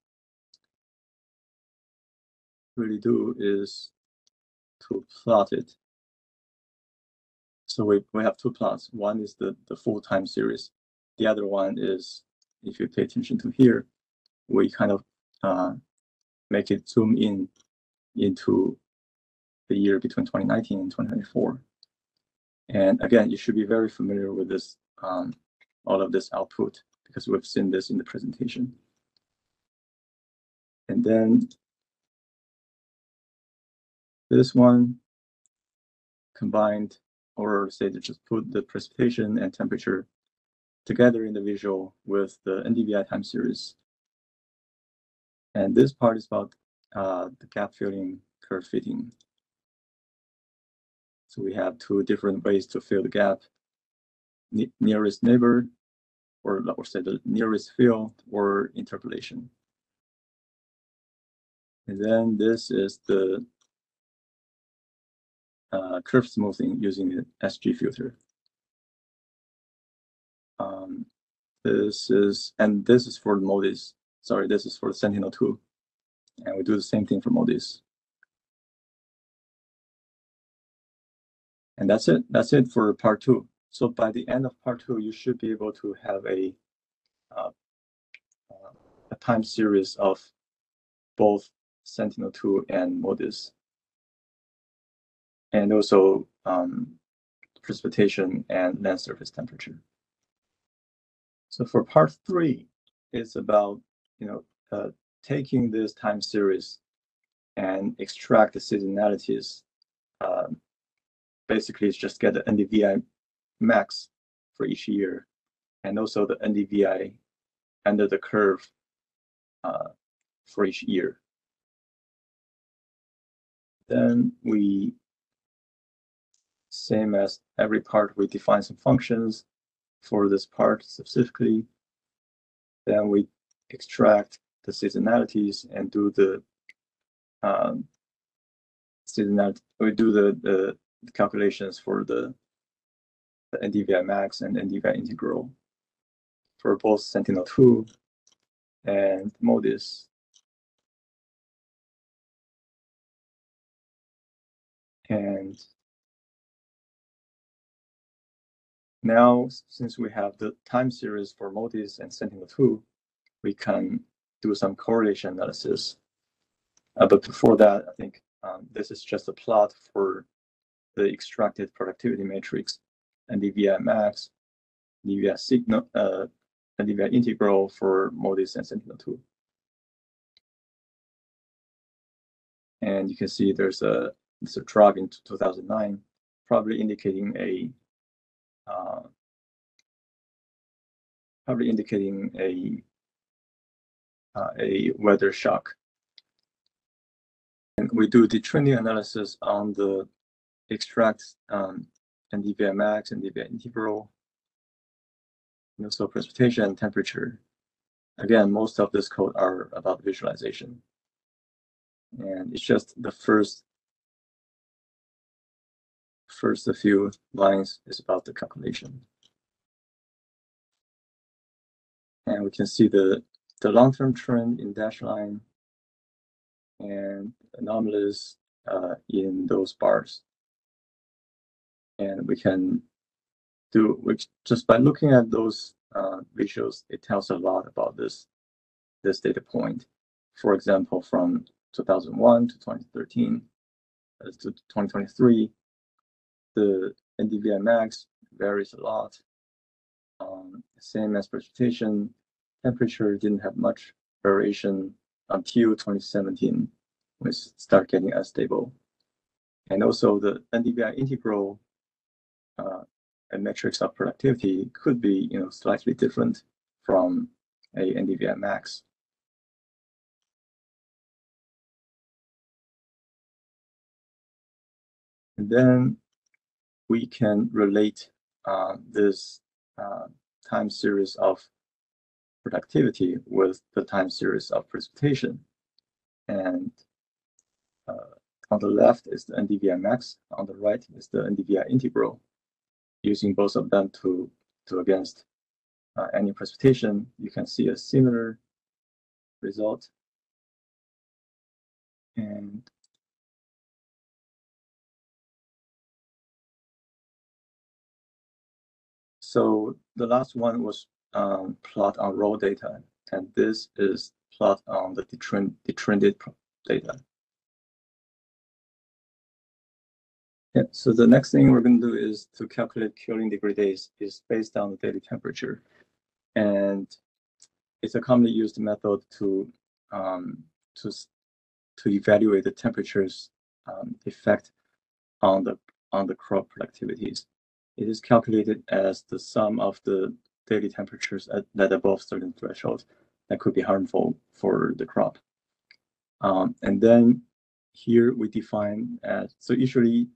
really do is to plot it. So we, we have two plots. One is the, the full time series. The other one is if you pay attention to here, we kind of uh, make it zoom in into the year between 2019 and 2024. And again, you should be very familiar with this, um, all of this output, because we've seen this in the presentation. And then this one combined, or say to just put the precipitation and temperature together in the visual with the NDVI time series. And this part is about uh, the gap filling curve fitting. So we have two different ways to fill the gap. Ne nearest neighbor, or, or say the nearest field, or interpolation. And then this is the uh, curve smoothing using the SG filter. Um, this is, and this is for MODIS. Sorry, this is for the Sentinel-2. And we do the same thing for MODIS. And that's it. That's it for part two. So by the end of part two, you should be able to have a uh, uh, a time series of both Sentinel-2 and MODIS and also um, precipitation and land surface temperature. So for part three, it's about you know uh, taking this time series and extract the seasonalities. Um, basically, it's just get the NDVI max for each year, and also the NDVI under the curve uh, for each year. Then we same as every part, we define some functions for this part specifically. Then we extract the seasonalities and do the um, seasonality. We do the, the calculations for the, the NDVI max and NDVI integral for both Sentinel-2 and MODIS. And Now, since we have the time series for MODIS and Sentinel-2, we can do some correlation analysis. Uh, but before that, I think um, this is just a plot for the extracted productivity matrix NDVI max, NDVI signal, uh, NDVI integral for MODIS and Sentinel-2. And you can see there's a, there's a drop in 2009, probably indicating a uh, probably indicating a uh, a weather shock. And we do the trending analysis on the extract um, NDVI max and NDVI integral, and also precipitation and temperature. Again, most of this code are about visualization. And it's just the first first a few lines is about the calculation. And we can see the, the long-term trend in dashed line and anomalies uh, in those bars. And we can do, which just by looking at those uh, visuals, it tells a lot about this, this data point. For example, from 2001 to 2013 uh, to 2023, the NDVI max varies a lot. Um, same as precipitation, temperature didn't have much variation until 2017 when it start getting unstable. And also the NDVI integral uh, a metrics of productivity could be you know slightly different from a NDVI max. And then we can relate uh, this uh, time series of productivity with the time series of precipitation. And uh, on the left is the NDVI max, on the right is the NDVI integral. Using both of them to, to against uh, any precipitation, you can see a similar result. And So the last one was um, plot on raw data, and this is plot on the detrend, detrended data. Yeah, so the next thing we're going to do is to calculate killing degree days is based on the daily temperature. And it's a commonly used method to um, to to evaluate the temperature's um, effect on the on the crop productivities. It is calculated as the sum of the daily temperatures at, that above certain threshold that could be harmful for the crop. Um, and then here we define as, so usually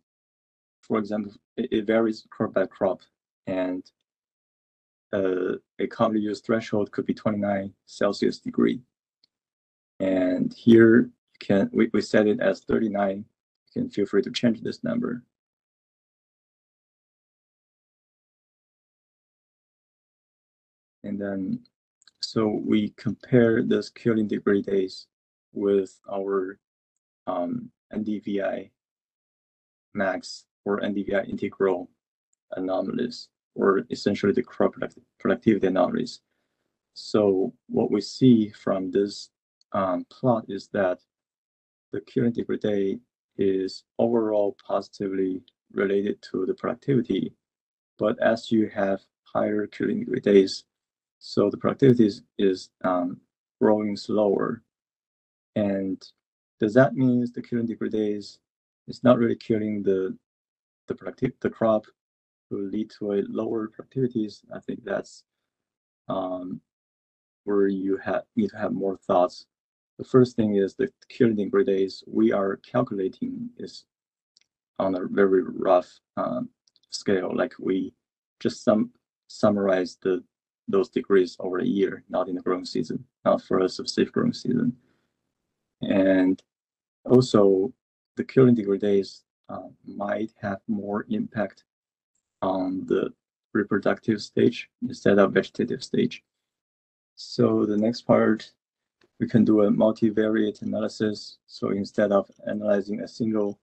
for example, it, it varies crop by crop, and uh, a commonly used threshold could be 29 Celsius degree. And here you can we, we set it as 39. You can feel free to change this number. And then, so we compare this degree days with our um, NDVI max or NDVI integral anomalies, or essentially the crop productivity anomalies. So what we see from this um, plot is that the killing degree day is overall positively related to the productivity. But as you have higher killing degree days, so the productivity is, is um, growing slower. And does that mean the killing degree days is not really killing the the productive the crop will lead to a lower productivities? I think that's um, where you have need to have more thoughts. The first thing is the killing degree days we are calculating is on a very rough um, scale. Like we just sum summarize the those degrees over a year, not in the growing season, not for a specific growing season. And also, the killing degree days uh, might have more impact on the reproductive stage instead of vegetative stage. So the next part, we can do a multivariate analysis. So instead of analyzing a single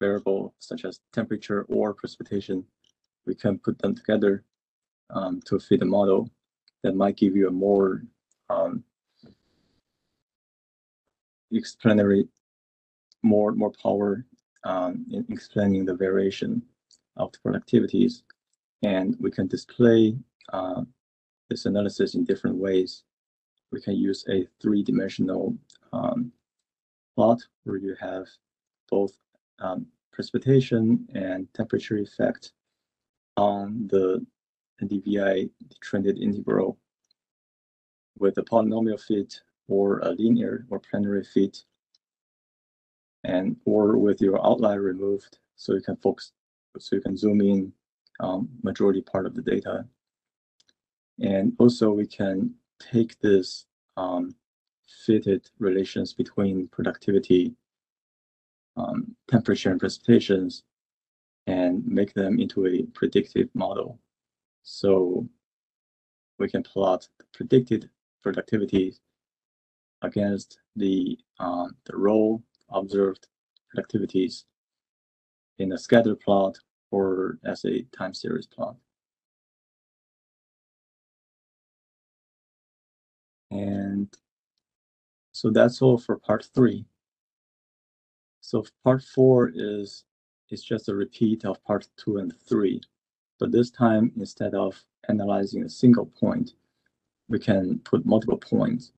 variable such as temperature or precipitation, we can put them together um, to fit a model that might give you a more um, explanatory, more more power um, in explaining the variation of the productivities, and we can display uh, this analysis in different ways. We can use a three-dimensional um, plot where you have both um, precipitation and temperature effect on the NDVI trended integral with a polynomial fit or a linear or planar fit and or with your outlier removed so you can focus so you can zoom in um, majority part of the data. And also we can take this um, fitted relations between productivity um, temperature and precipitations and make them into a predictive model so we can plot the predicted productivity against the um, the row observed productivities in a scatter plot or as a time series plot. And so that's all for part three. So part four is is just a repeat of part two and three. But this time, instead of analyzing a single point, we can put multiple points.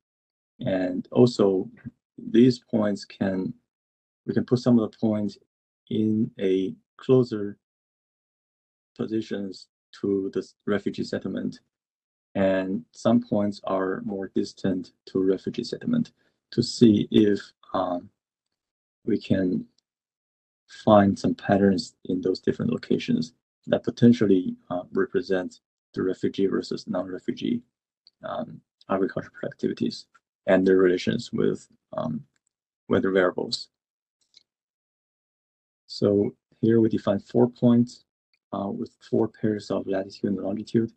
And also, these points can, we can put some of the points in a closer positions to the refugee settlement. And some points are more distant to refugee settlement to see if um, we can find some patterns in those different locations that potentially uh, represent the refugee versus non-refugee um, agricultural activities and their relations with um, weather variables. So here we define four points uh, with four pairs of latitude and longitude,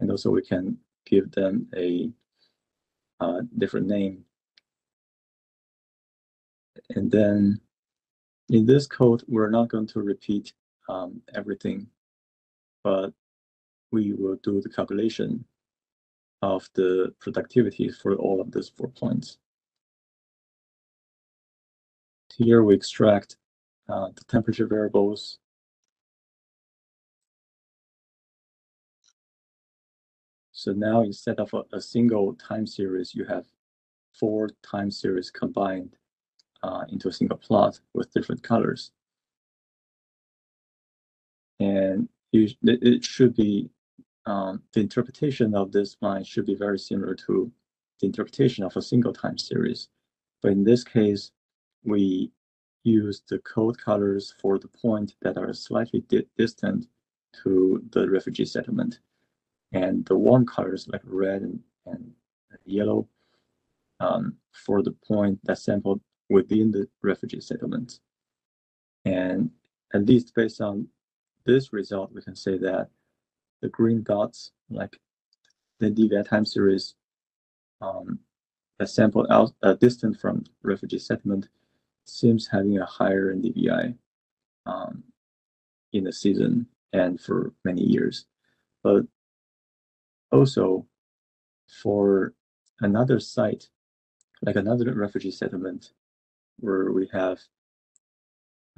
and also we can give them a uh, different name. And then in this code, we're not going to repeat um, everything but we will do the calculation of the productivity for all of these four points. Here we extract uh, the temperature variables. So now instead of a, a, single time series, you have four time series combined uh, into a single plot with different colors. And you, it should be um, the interpretation of this line should be very similar to the interpretation of a single time series. But in this case, we use the code colors for the point that are slightly di distant to the refugee settlement. And the warm colors like red and, and yellow um, for the point that sampled within the refugee settlement. And at least based on this result, we can say that the green dots, like the DVI time series um, that sampled out uh, distant from refugee settlement, seems having a higher NDVI um, in the season and for many years. But also for another site, like another refugee settlement, where we have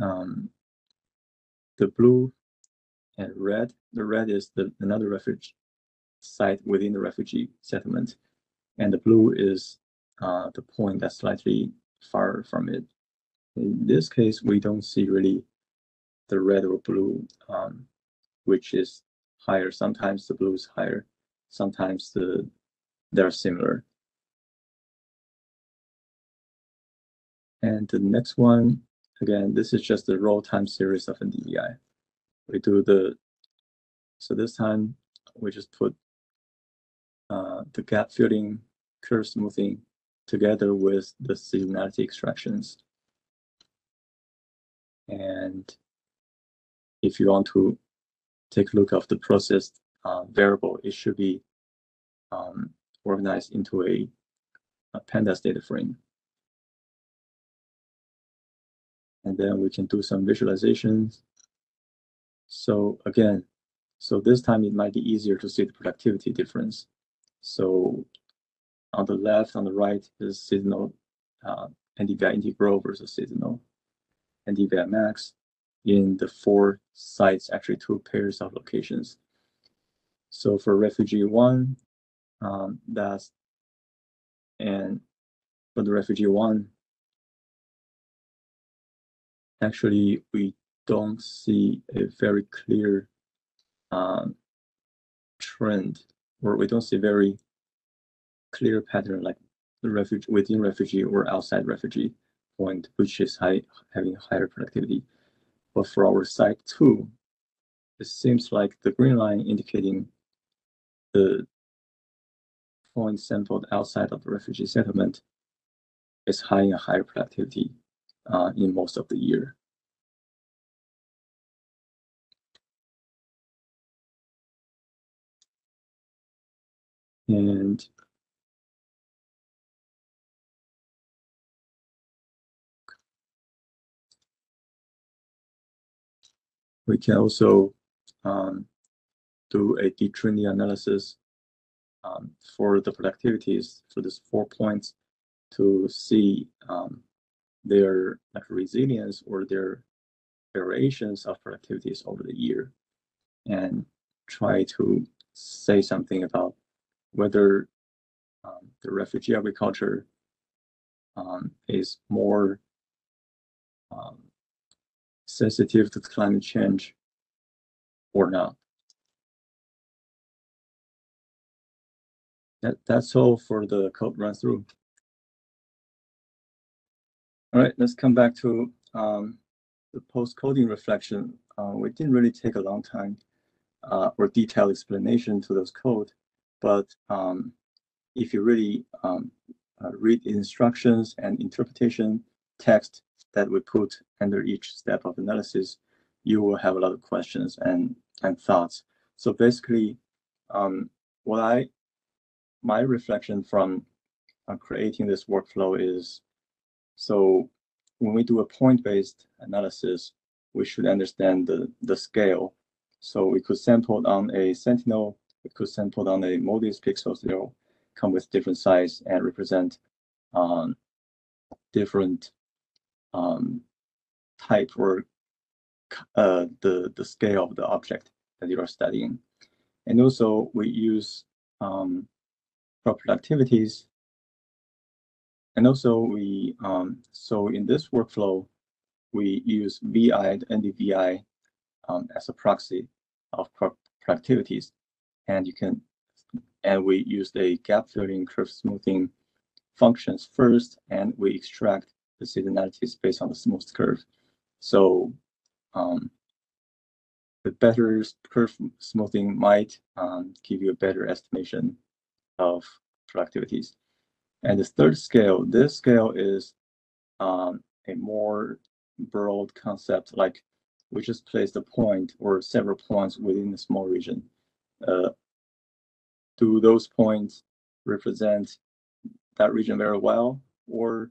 um, the blue and red. The red is the another refugee site within the refugee settlement, and the blue is uh, the point that's slightly far from it. In this case, we don't see really the red or blue, um, which is higher. Sometimes the blue is higher. Sometimes the they're similar. And the next one, again, this is just the raw time series of NDVI. We do the, so this time we just put uh, the gap filling, curve smoothing together with the seasonality extractions. And if you want to take a look of the processed uh, variable, it should be um, organized into a, a pandas data frame. And then we can do some visualizations. So again, so this time it might be easier to see the productivity difference. So on the left, on the right is seasonal uh, NDVI integral versus seasonal NDVI max in the four sites, actually two pairs of locations. So for refugee one, um, that's and for the refugee one, actually we don't see a very clear um, trend or we don't see very clear pattern like the refugee within refugee or outside refugee point, which is high having higher productivity. But for our site two, it seems like the green line indicating the point sampled outside of the refugee settlement is high in higher productivity uh, in most of the year. And we can also um, do a detrending analysis um, for the productivities for these four points to see um, their like resilience or their variations of productivities over the year and try to say something about whether um, the refugee agriculture um, is more um, sensitive to climate change or not. That, that's all for the code run through. All right, let's come back to um, the post-coding reflection. Uh, we didn't really take a long time uh, or detailed explanation to those code, but um, if you really um, uh, read instructions and interpretation text that we put under each step of analysis, you will have a lot of questions and, and thoughts. So basically, um, what I, my reflection from uh, creating this workflow is, so when we do a point-based analysis, we should understand the, the scale. So we could sample on a Sentinel, we could sample on a Modis Pixel Zero, come with different size and represent um, different um, type or uh, the, the scale of the object that you are studying. And also we use um, proper activities. And also we, um, so in this workflow, we use VI, the NDVI um, as a proxy of productivities. And you can, and we use the gap filling curve smoothing functions first, and we extract the seasonality based on the smooth curve. So um, the better curve smoothing might um, give you a better estimation of productivities. And the third scale, this scale is um, a more broad concept, like we just place the point or several points within a small region. Uh, do those points represent that region very well, or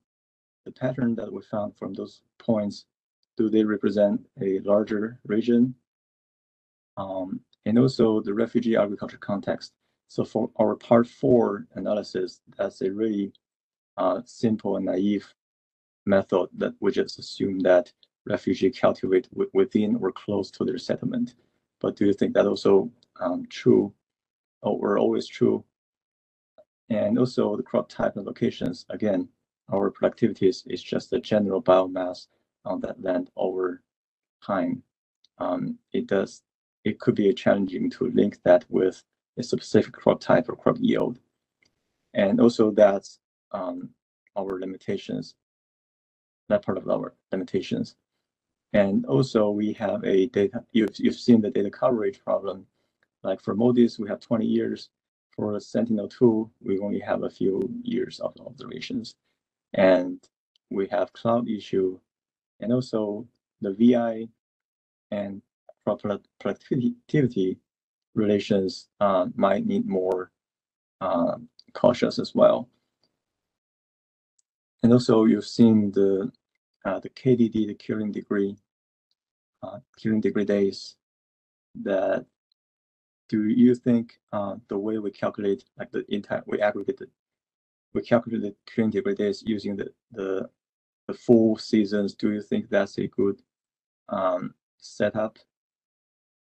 the pattern that we found from those points, do they represent a larger region? Um, and also the refugee agriculture context. So for our part four analysis, that's a really uh, simple and naive method that we just assume that refugee cultivate within or close to their settlement. But do you think that also um, true or always true? And also the crop type and locations, again, our productivity is, is just the general biomass on that land over time. Um, it does, it could be challenging to link that with a specific crop type or crop yield. And also that's um, our limitations, that part of our limitations. And also we have a data, you've, you've seen the data coverage problem. Like for MODIS, we have 20 years. For Sentinel-2, we only have a few years of observations. And we have cloud issue, and also the VI and productivity relations uh, might need more uh, cautious as well. And also you've seen the uh, the KDD, the killing degree, uh, killing degree days, that do you think uh, the way we calculate like the entire, we aggregate the, we calculate the degree days using the, the, the full seasons, do you think that's a good um, setup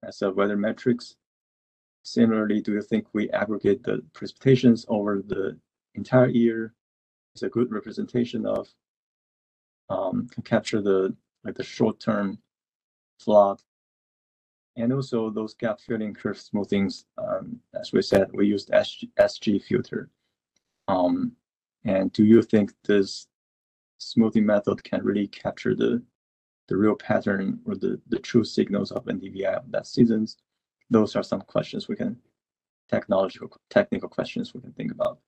as a weather metrics? Similarly, do you think we aggregate the precipitations over the entire year is a good representation of um, capture the like the short-term flood and also those gap filling curve smoothings. Um, as we said, we used SG, SG filter. Um, and do you think this smoothing method can really capture the the real pattern or the, the true signals of NDVI of that seasons? Those are some questions we can technological technical questions we can think about.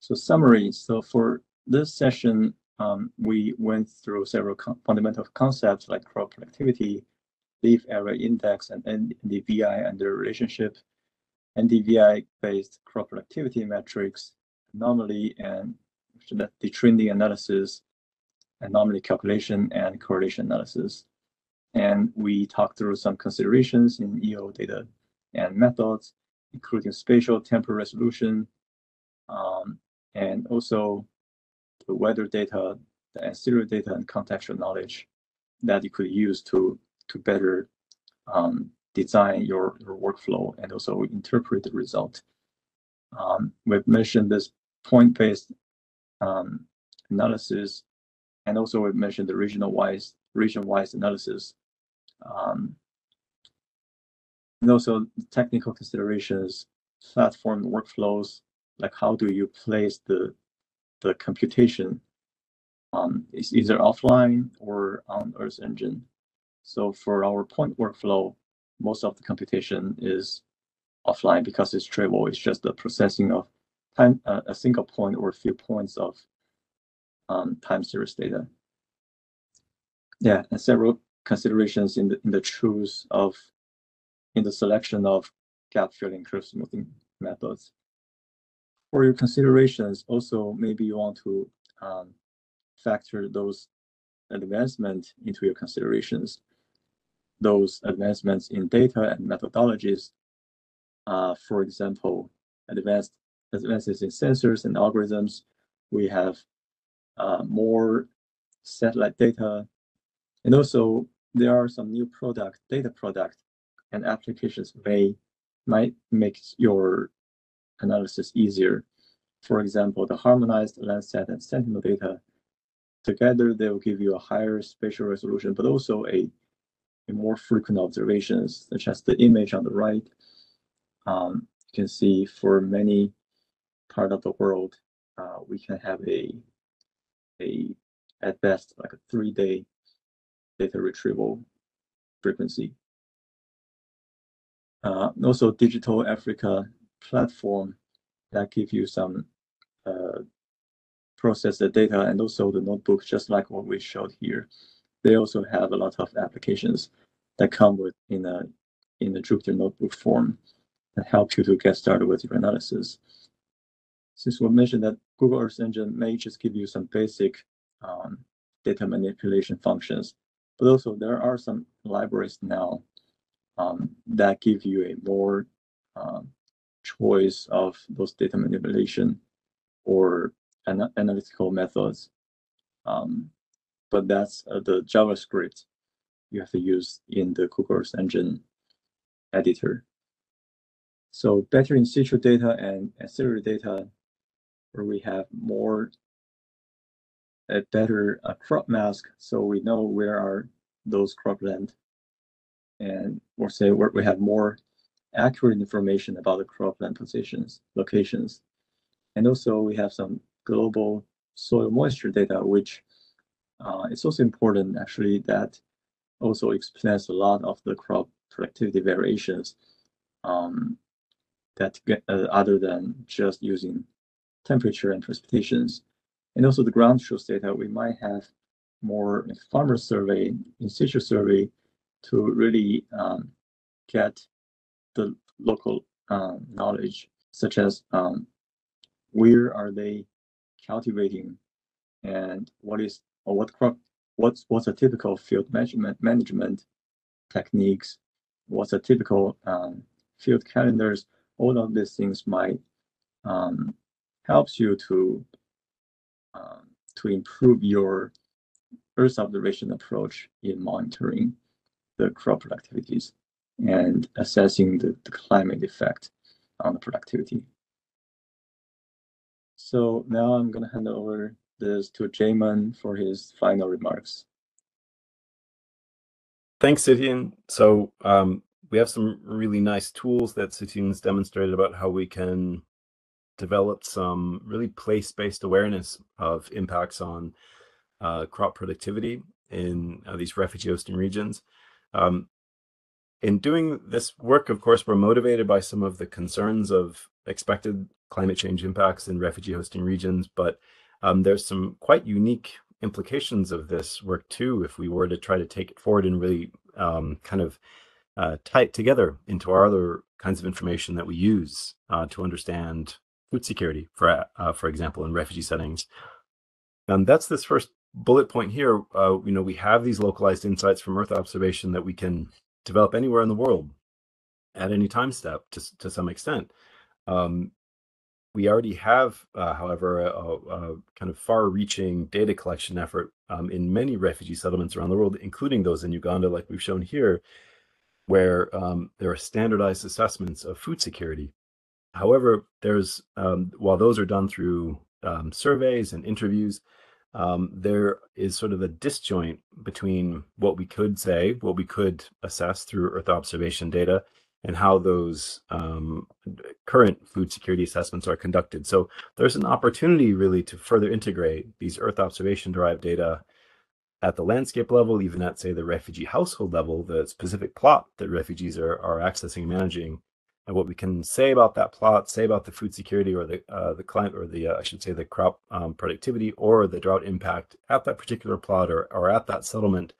So summary, so for this session, um, we went through several fundamental concepts like crop productivity, leaf area index, and NDVI and their relationship, NDVI-based crop productivity metrics, anomaly and the trending analysis, anomaly calculation, and correlation analysis. And we talked through some considerations in EO data and methods, including spatial temporal resolution, um, and also the weather data, the ancillary data, and contextual knowledge that you could use to to better um, design your, your workflow and also interpret the result. Um, we've mentioned this point-based um, analysis, and also we've mentioned the regional-wise region-wise analysis. Um, and also technical considerations, platform workflows, like how do you place the the computation um, is either offline or on Earth Engine. So for our point workflow, most of the computation is offline because it's trivial. It's just the processing of time, uh, a single point or a few points of um, time series data. Yeah, and several considerations in the in the choose of in the selection of gap filling curve smoothing methods for your considerations, also maybe you want to um, factor those advancements into your considerations. Those advancements in data and methodologies, uh, for example, advanced advances in sensors and algorithms. We have uh, more satellite data, and also there are some new product, data product, and applications may might make your analysis easier. For example, the harmonized Landsat and Sentinel data, together they will give you a higher spatial resolution, but also a, a more frequent observations, such as the image on the right. Um, you can see for many part of the world, uh, we can have a a at best like a three day data retrieval frequency. Uh, also, Digital Africa platform that give you some uh, process the data and also the notebook, just like what we showed here. They also have a lot of applications that come with in a in the Jupyter notebook form that help you to get started with your analysis. Since we mentioned that Google Earth Engine may just give you some basic um, data manipulation functions, but also there are some libraries now um, that give you a more um, choice of those data manipulation or an analytical methods. Um, but that's uh, the JavaScript you have to use in the Earth Engine editor. So better in situ data and ancillary data, where we have more a better uh, crop mask, so we know where are those cropland, and or say where we have more accurate information about the cropland positions, locations, and also we have some global soil moisture data, which uh, it's also important actually that also explains a lot of the crop productivity variations um, that get, uh, other than just using temperature and precipitations. And also the ground truth data, we might have more farmer survey, in situ survey to really um, get the local um, knowledge, such as um, where are they cultivating and what is or what crop what's what's a typical field management management techniques? What's a typical um, field calendars? All of these things might um, helps you to um, to improve your earth observation approach in monitoring the crop productivities and assessing the, the climate effect on the productivity. So now I'm going to hand over this to Jamon for his final remarks. Thanks, Sitian. So um, we have some really nice tools that Sitian's demonstrated about how we can develop some really place-based awareness of impacts on uh, crop productivity in uh, these refugee hosting regions. Um, in doing this work, of course, we're motivated by some of the concerns of expected climate change impacts in refugee hosting regions, but um, there's some quite unique implications of this work too, if we were to try to take it forward and really um, kind of uh, tie it together into our other kinds of information that we use uh, to understand food security, for uh, for example, in refugee settings. And that's this first bullet point here. Uh, you know, we have these localized insights from Earth observation that we can develop anywhere in the world at any time step to, to some extent. Um, we already have, uh, however, a, a, kind of far-reaching data collection effort um, in many refugee settlements around the world, including those in Uganda, like we've shown here, where um, there are standardized assessments of food security. However, there's um, while those are done through um, surveys and interviews, um, there is sort of a disjoint between what we could say, what we could assess through Earth observation data, and how those um, current food security assessments are conducted. So there's an opportunity really to further integrate these Earth observation derived data at the landscape level, even at say the refugee household level, the specific plot that refugees are, are accessing and managing, and what we can say about that plot, say about the food security or the uh, the climate or the uh, I should say the crop um, productivity or the drought impact at that particular plot or or at that settlement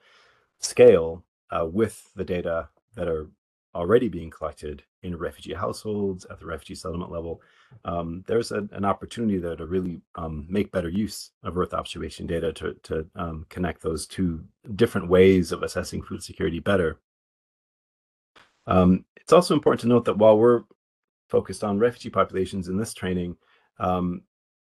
scale uh, with the data that are already being collected in refugee households at the refugee settlement level, um, there's a, an opportunity there to really um, make better use of Earth observation data to, to um, connect those two different ways of assessing food security better. Um, it's also important to note that while we're focused on refugee populations in this training, um,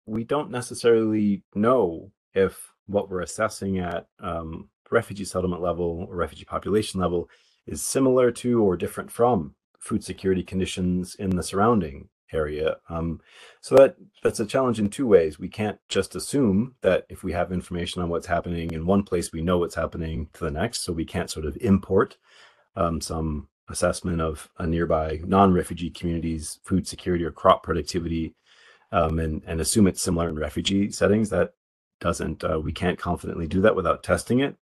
we don't necessarily know if what we're assessing at um, refugee settlement level or refugee population level is similar to or different from food security conditions in the surrounding area. Um, so that that's a challenge in two ways. We can't just assume that if we have information on what's happening in one place, we know what's happening to the next. So we can't sort of import um, some assessment of a nearby non-refugee community's food security or crop productivity um, and, and assume it's similar in refugee settings. That doesn't. Uh, we can't confidently do that without testing it.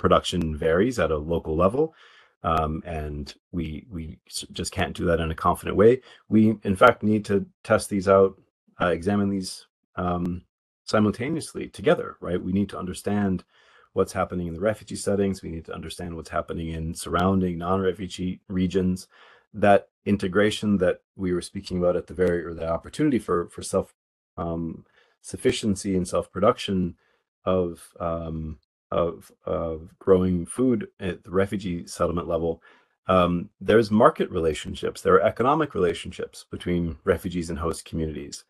Production varies at a local level, um, and we we just can't do that in a confident way. We in fact need to test these out, uh, examine these um, simultaneously together. Right? We need to understand what's happening in the refugee settings. We need to understand what's happening in surrounding non-refugee regions. That integration that we were speaking about at the very or the opportunity for for self um, sufficiency and self production of um, of of growing food at the refugee settlement level. Um, there's market relationships. There are economic relationships between refugees and host communities,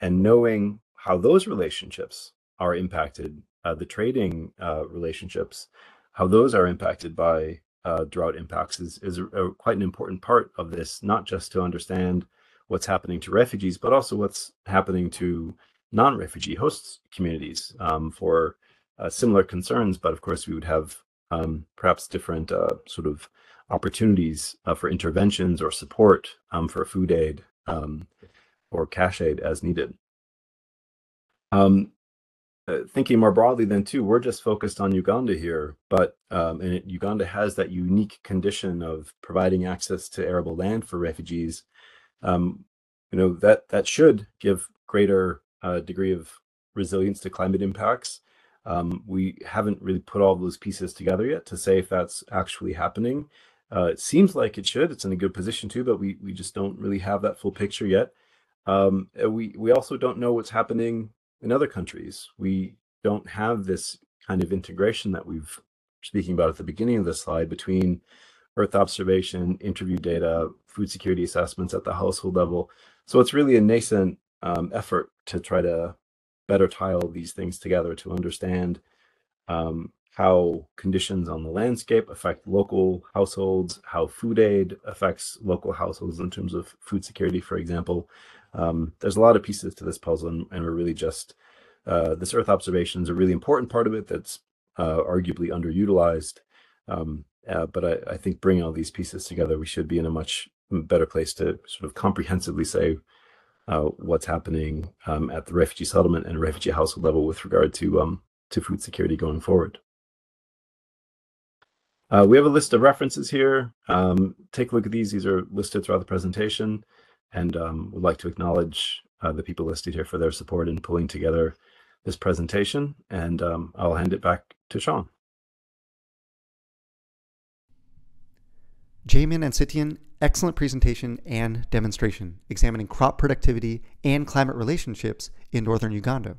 and knowing how those relationships are impacted, uh, the trading uh, relationships, how those are impacted by uh, drought impacts is, is a, a, quite an important part of this, not just to understand what's happening to refugees, but also what's happening to non-refugee host communities um, for uh, similar concerns. But of course, we would have um, perhaps different uh, sort of opportunities uh, for interventions or support um, for food aid um, or cash aid as needed. Um, uh, thinking more broadly then too we're just focused on uganda here but um, and it, uganda has that unique condition of providing access to arable land for refugees um, you know that that should give greater uh, degree of resilience to climate impacts um, we haven't really put all those pieces together yet to say if that's actually happening uh, it seems like it should it's in a good position too but we we just don't really have that full picture yet um, we we also don't know what's happening in other countries. We don't have this kind of integration that we've speaking about at the beginning of the slide between Earth observation, interview data, food security assessments at the household level. So it's really a nascent um, effort to try to better tie all these things together to understand um, how conditions on the landscape affect local households, how food aid affects local households in terms of food security, for example, um, there's a lot of pieces to this puzzle, and, and we're really just uh, this Earth observation is a really important part of it that's uh, arguably underutilized. Um, uh, but I, I, think bringing all these pieces together, we should be in a much better place to sort of comprehensively say uh, what's happening um, at the refugee settlement and refugee household level with regard to um, to food security going forward. Uh, we have a list of references here. Um, take a look at these. These are listed throughout the presentation and um, would like to acknowledge uh, the people listed here for their support in pulling together this presentation. And um, I'll hand it back to Sean. Jamon and Sitian, excellent presentation and demonstration examining crop productivity and climate relationships in northern Uganda.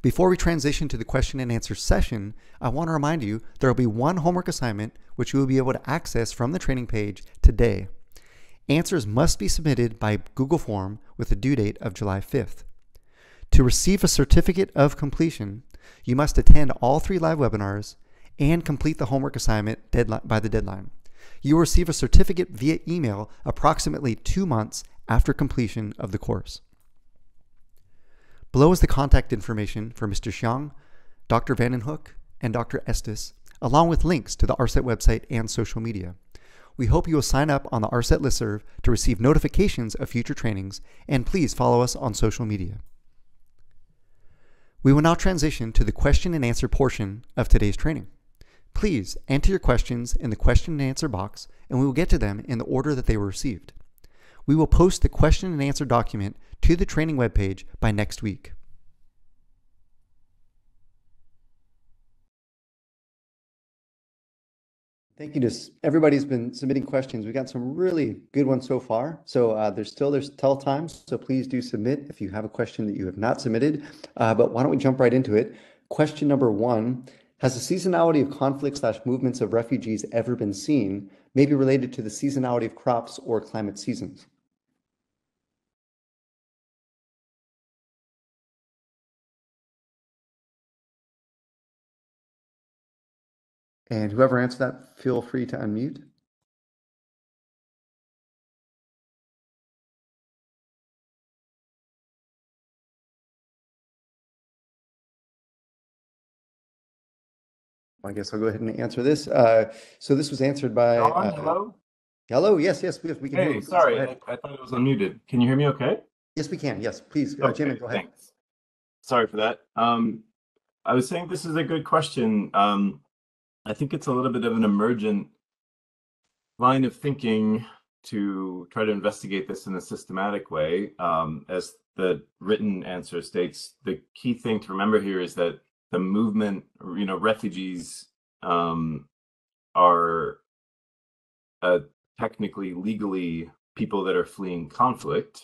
Before we transition to the question and answer session, I want to remind you there will be one homework assignment which you will be able to access from the training page today. Answers must be submitted by Google Form with a due date of July 5th. To receive a certificate of completion, you must attend all three live webinars and complete the homework assignment by the deadline. You will receive a certificate via email approximately two months after completion of the course. Below is the contact information for Mr. Xiong, Dr. Van Den Hoek, and Dr. Estes, along with links to the ARSET website and social media. We hope you will sign up on the ARSET listserv to receive notifications of future trainings, and please follow us on social media. We will now transition to the question and answer portion of today's training. Please enter your questions in the question and answer box, and we will get to them in the order that they were received. We will post the question and answer document to the training webpage by next week. Thank you to everybody's been submitting questions. We've got some really good ones so far. So uh, there's still there's tell times. So please do submit if you have a question that you have not submitted. Uh, but why don't we jump right into it? Question number one: Has the seasonality of conflict slash movements of refugees ever been seen? Maybe related to the seasonality of crops or climate seasons. And whoever answered that, feel free to unmute. I guess I'll go ahead and answer this. Uh, so this was answered by. uh, hello. Hello. Yes. Yes. We, we can. Hey, sorry. I, I, thought it was unmuted. Can you hear me? Okay. Yes, we can. Yes, please, uh, Jim, go ahead. Thanks. sorry for that. Um, I was saying this is a good question. Um, I think it's a little bit of an emergent line of thinking to try to investigate this in a systematic way. Um, as the written answer states, the key thing to remember here is that the movement, you know, refugees um, are uh, technically, legally, people that are fleeing conflict.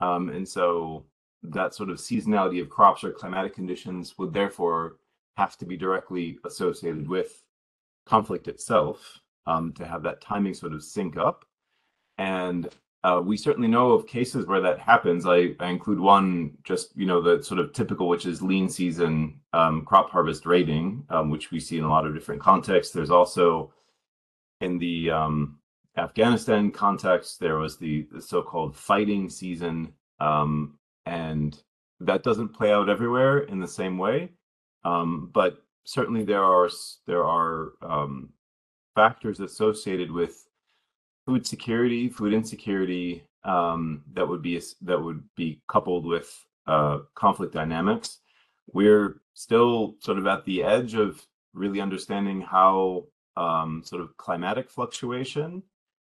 Um, and so that sort of seasonality of crops or climatic conditions would therefore have to be directly associated with conflict itself um, to have that timing sort of sync up. And uh, we certainly know of cases where that happens. I, I, include one, just you know, the sort of typical, which is lean season um, crop harvest raiding, um, which we see in a lot of different contexts. There's also in the um, Afghanistan context, there was the, the so-called fighting season, um, and that doesn't play out everywhere in the same way. Um, but certainly there are there are um, factors associated with food security, food insecurity um, that would be that would be coupled with uh, conflict dynamics. We're still sort of at the edge of really understanding how um, sort of climatic fluctuation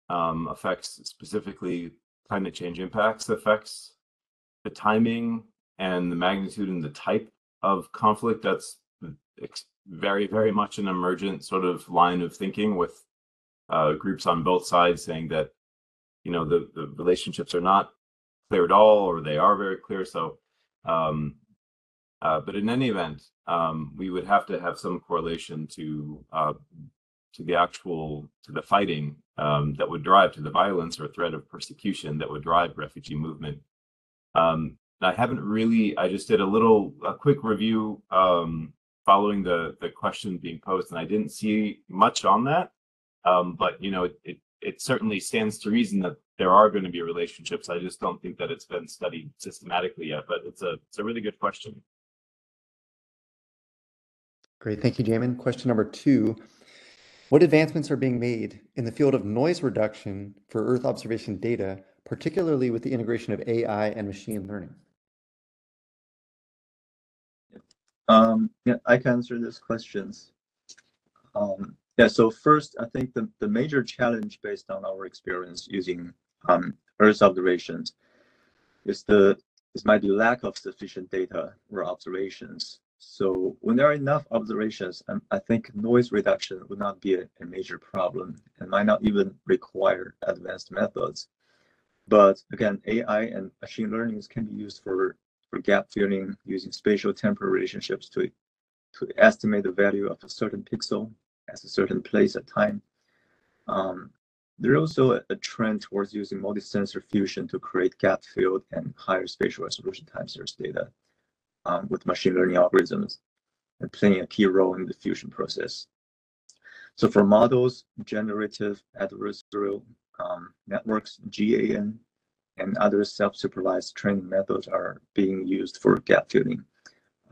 um, affects specifically climate change impacts affects the timing and the magnitude and the type of conflict that's very very much an emergent sort of line of thinking with uh, groups on both sides saying that you know the, the relationships are not clear at all or they are very clear. So um, uh, but in any event um, we would have to have some correlation to uh, to the actual to the fighting um, that would drive to the violence or threat of persecution that would drive refugee movement. Um, I haven't really I just did a little a quick review um, following the the question being posed and I didn't see much on that um, but you know, it, it, it certainly stands to reason that there are going to be relationships. I just don't think that it's been studied systematically yet. But it's a it's a really good question. Great, thank you, Jamon. Question number two: What advancements are being made in the field of noise reduction for Earth observation data, particularly with the integration of AI and machine learning? Um, yeah, I can answer these questions. Um, yeah, so first, I think the, the major challenge based on our experience using um, Earth observations is the is might be lack of sufficient data or observations. So when there are enough observations, um, I think noise reduction would not be a, a, major problem and might not even require advanced methods. But again, AI and machine learning can be used for, for gap filling using spatial temporal relationships to, to estimate the value of a certain pixel at a certain place at time. Um, there's also a, a, trend towards using multi-sensor fusion to create gap filled and higher spatial resolution time series data um, with machine learning algorithms and playing a key role in the fusion process. So for models, generative adversarial um, networks, GAN, and other self-supervised training methods are being used for gap filling,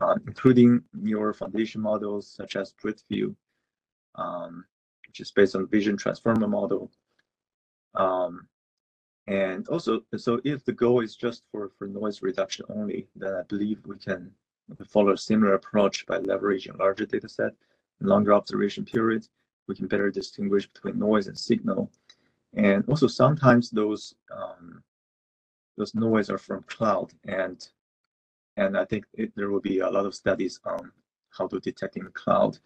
uh, including newer foundation models such as Prithvi um, which is based on vision transformer model. Um, and also, so if the goal is just for, for noise reduction only, then I believe we can follow a similar approach by leveraging larger data set and longer observation periods. We can better distinguish between noise and signal. And also sometimes those um, those noise are from cloud and and I think it, there will be a lot of studies on how to detect in cloud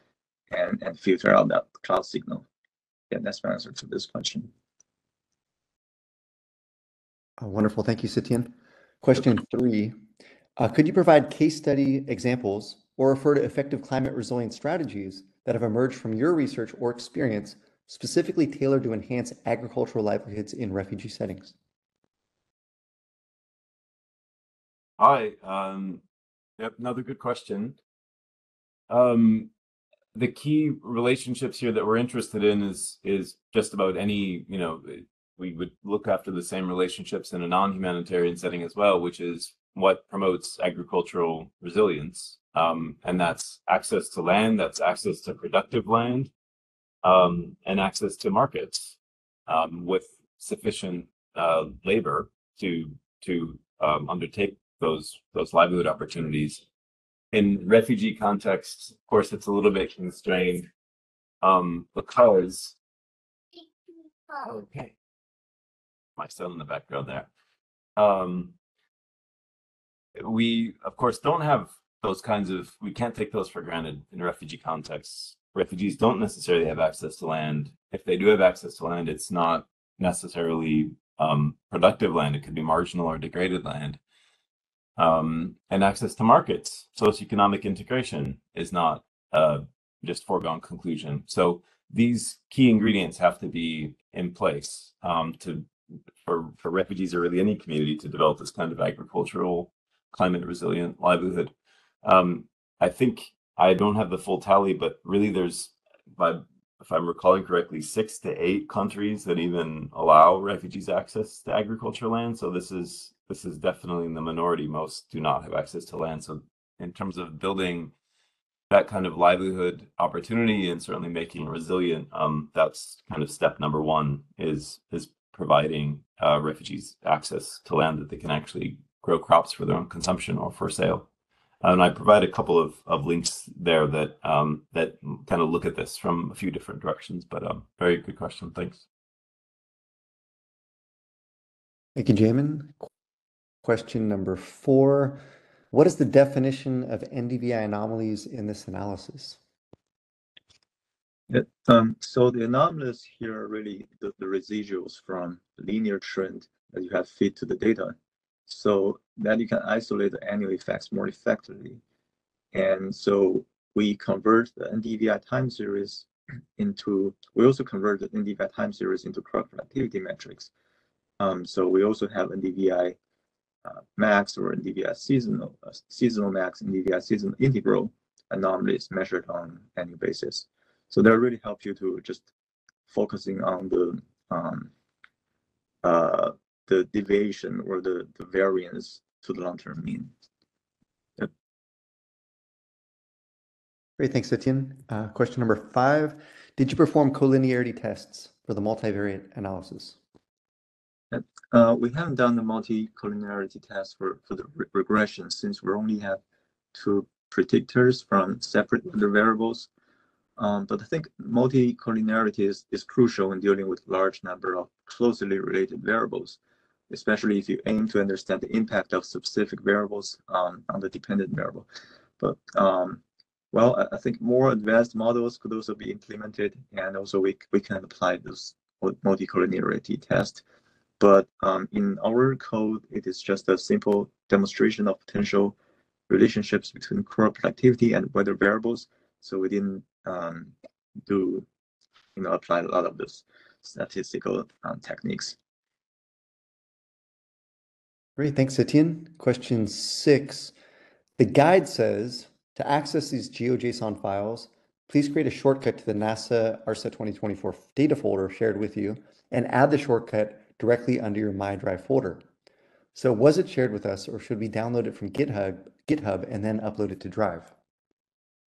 and, and filter out that cloud signal. Yeah, that's my answer to this question. Oh, wonderful. Thank you, Sitian. Question three, uh, could you provide case study examples or refer to effective climate resilient strategies that have emerged from your research or experience specifically tailored to enhance agricultural livelihoods in refugee settings? Hi, um, yep, another good question. Um, the key relationships here that we're interested in is is just about any you know we would look after the same relationships in a non-humanitarian setting as well which is what promotes agricultural resilience um, and that's access to land that's access to productive land um, and access to markets um, with sufficient uh, labor to to um, undertake those those livelihood opportunities. In refugee contexts, of course, it's a little bit constrained um, because okay, my son in the background there. Um, we of course don't have those kinds of we can't take those for granted in refugee contexts. Refugees don't necessarily have access to land. If they do have access to land, it's not necessarily um, productive land. It could be marginal or degraded land. Um, and access to markets, socioeconomic integration is not just foregone conclusion. So these key ingredients have to be in place um, to for for refugees or really any community to develop this kind of agricultural, climate resilient livelihood. Um, I think I don't have the full tally, but really there's, by if I'm recalling correctly, six to eight countries that even allow refugees access to agricultural land. So this is this is definitely in the minority. Most do not have access to land. So in terms of building that kind of livelihood opportunity and certainly making resilient, um, that's kind of step number one is is providing uh, refugees access to land that they can actually grow crops for their own consumption or for sale. And I provide a couple of, of links there that um, that kind of look at this from a few different directions. But um, very good question. Thanks. Thank you, Jamon. Question number four. What is the definition of NDVI anomalies in this analysis? Yeah, um, so the anomalies here are really the, the residuals from linear trend that you have fed to the data so that you can isolate the annual effects more effectively. And so we convert the NDVI time series into, we also convert the NDVI time series into crop productivity metrics. Um, so we also have NDVI uh, max or NDVI seasonal, uh, seasonal max, NDVI seasonal integral anomalies measured on annual basis. So that really helps you to just focusing on the um, uh, the deviation or the, the variance to the long-term mean. Yep. Great, thanks, Sitian. Uh, question number five, did you perform collinearity tests for the multivariate analysis? Uh, we haven't done the multi-collinearity test for, for the re regression since we only have two predictors from separate other variables. Um, but I think multi-collinearity is, is crucial in dealing with large number of closely related variables especially if you aim to understand the impact of specific variables um, on the dependent variable. But um, well, I, I think more advanced models could also be implemented, and also we, we can apply this multicollinearity test. But um, in our code, it is just a simple demonstration of potential relationships between crop productivity and weather variables. So we didn't um, do, you know, apply a lot of those statistical um, techniques. Great, thanks, Sitian. Question six. The guide says to access these GeoJSON files, please create a shortcut to the NASA ARSET 2024 data folder shared with you and add the shortcut directly under your My Drive folder. So was it shared with us or should we download it from GitHub, GitHub and then upload it to Drive?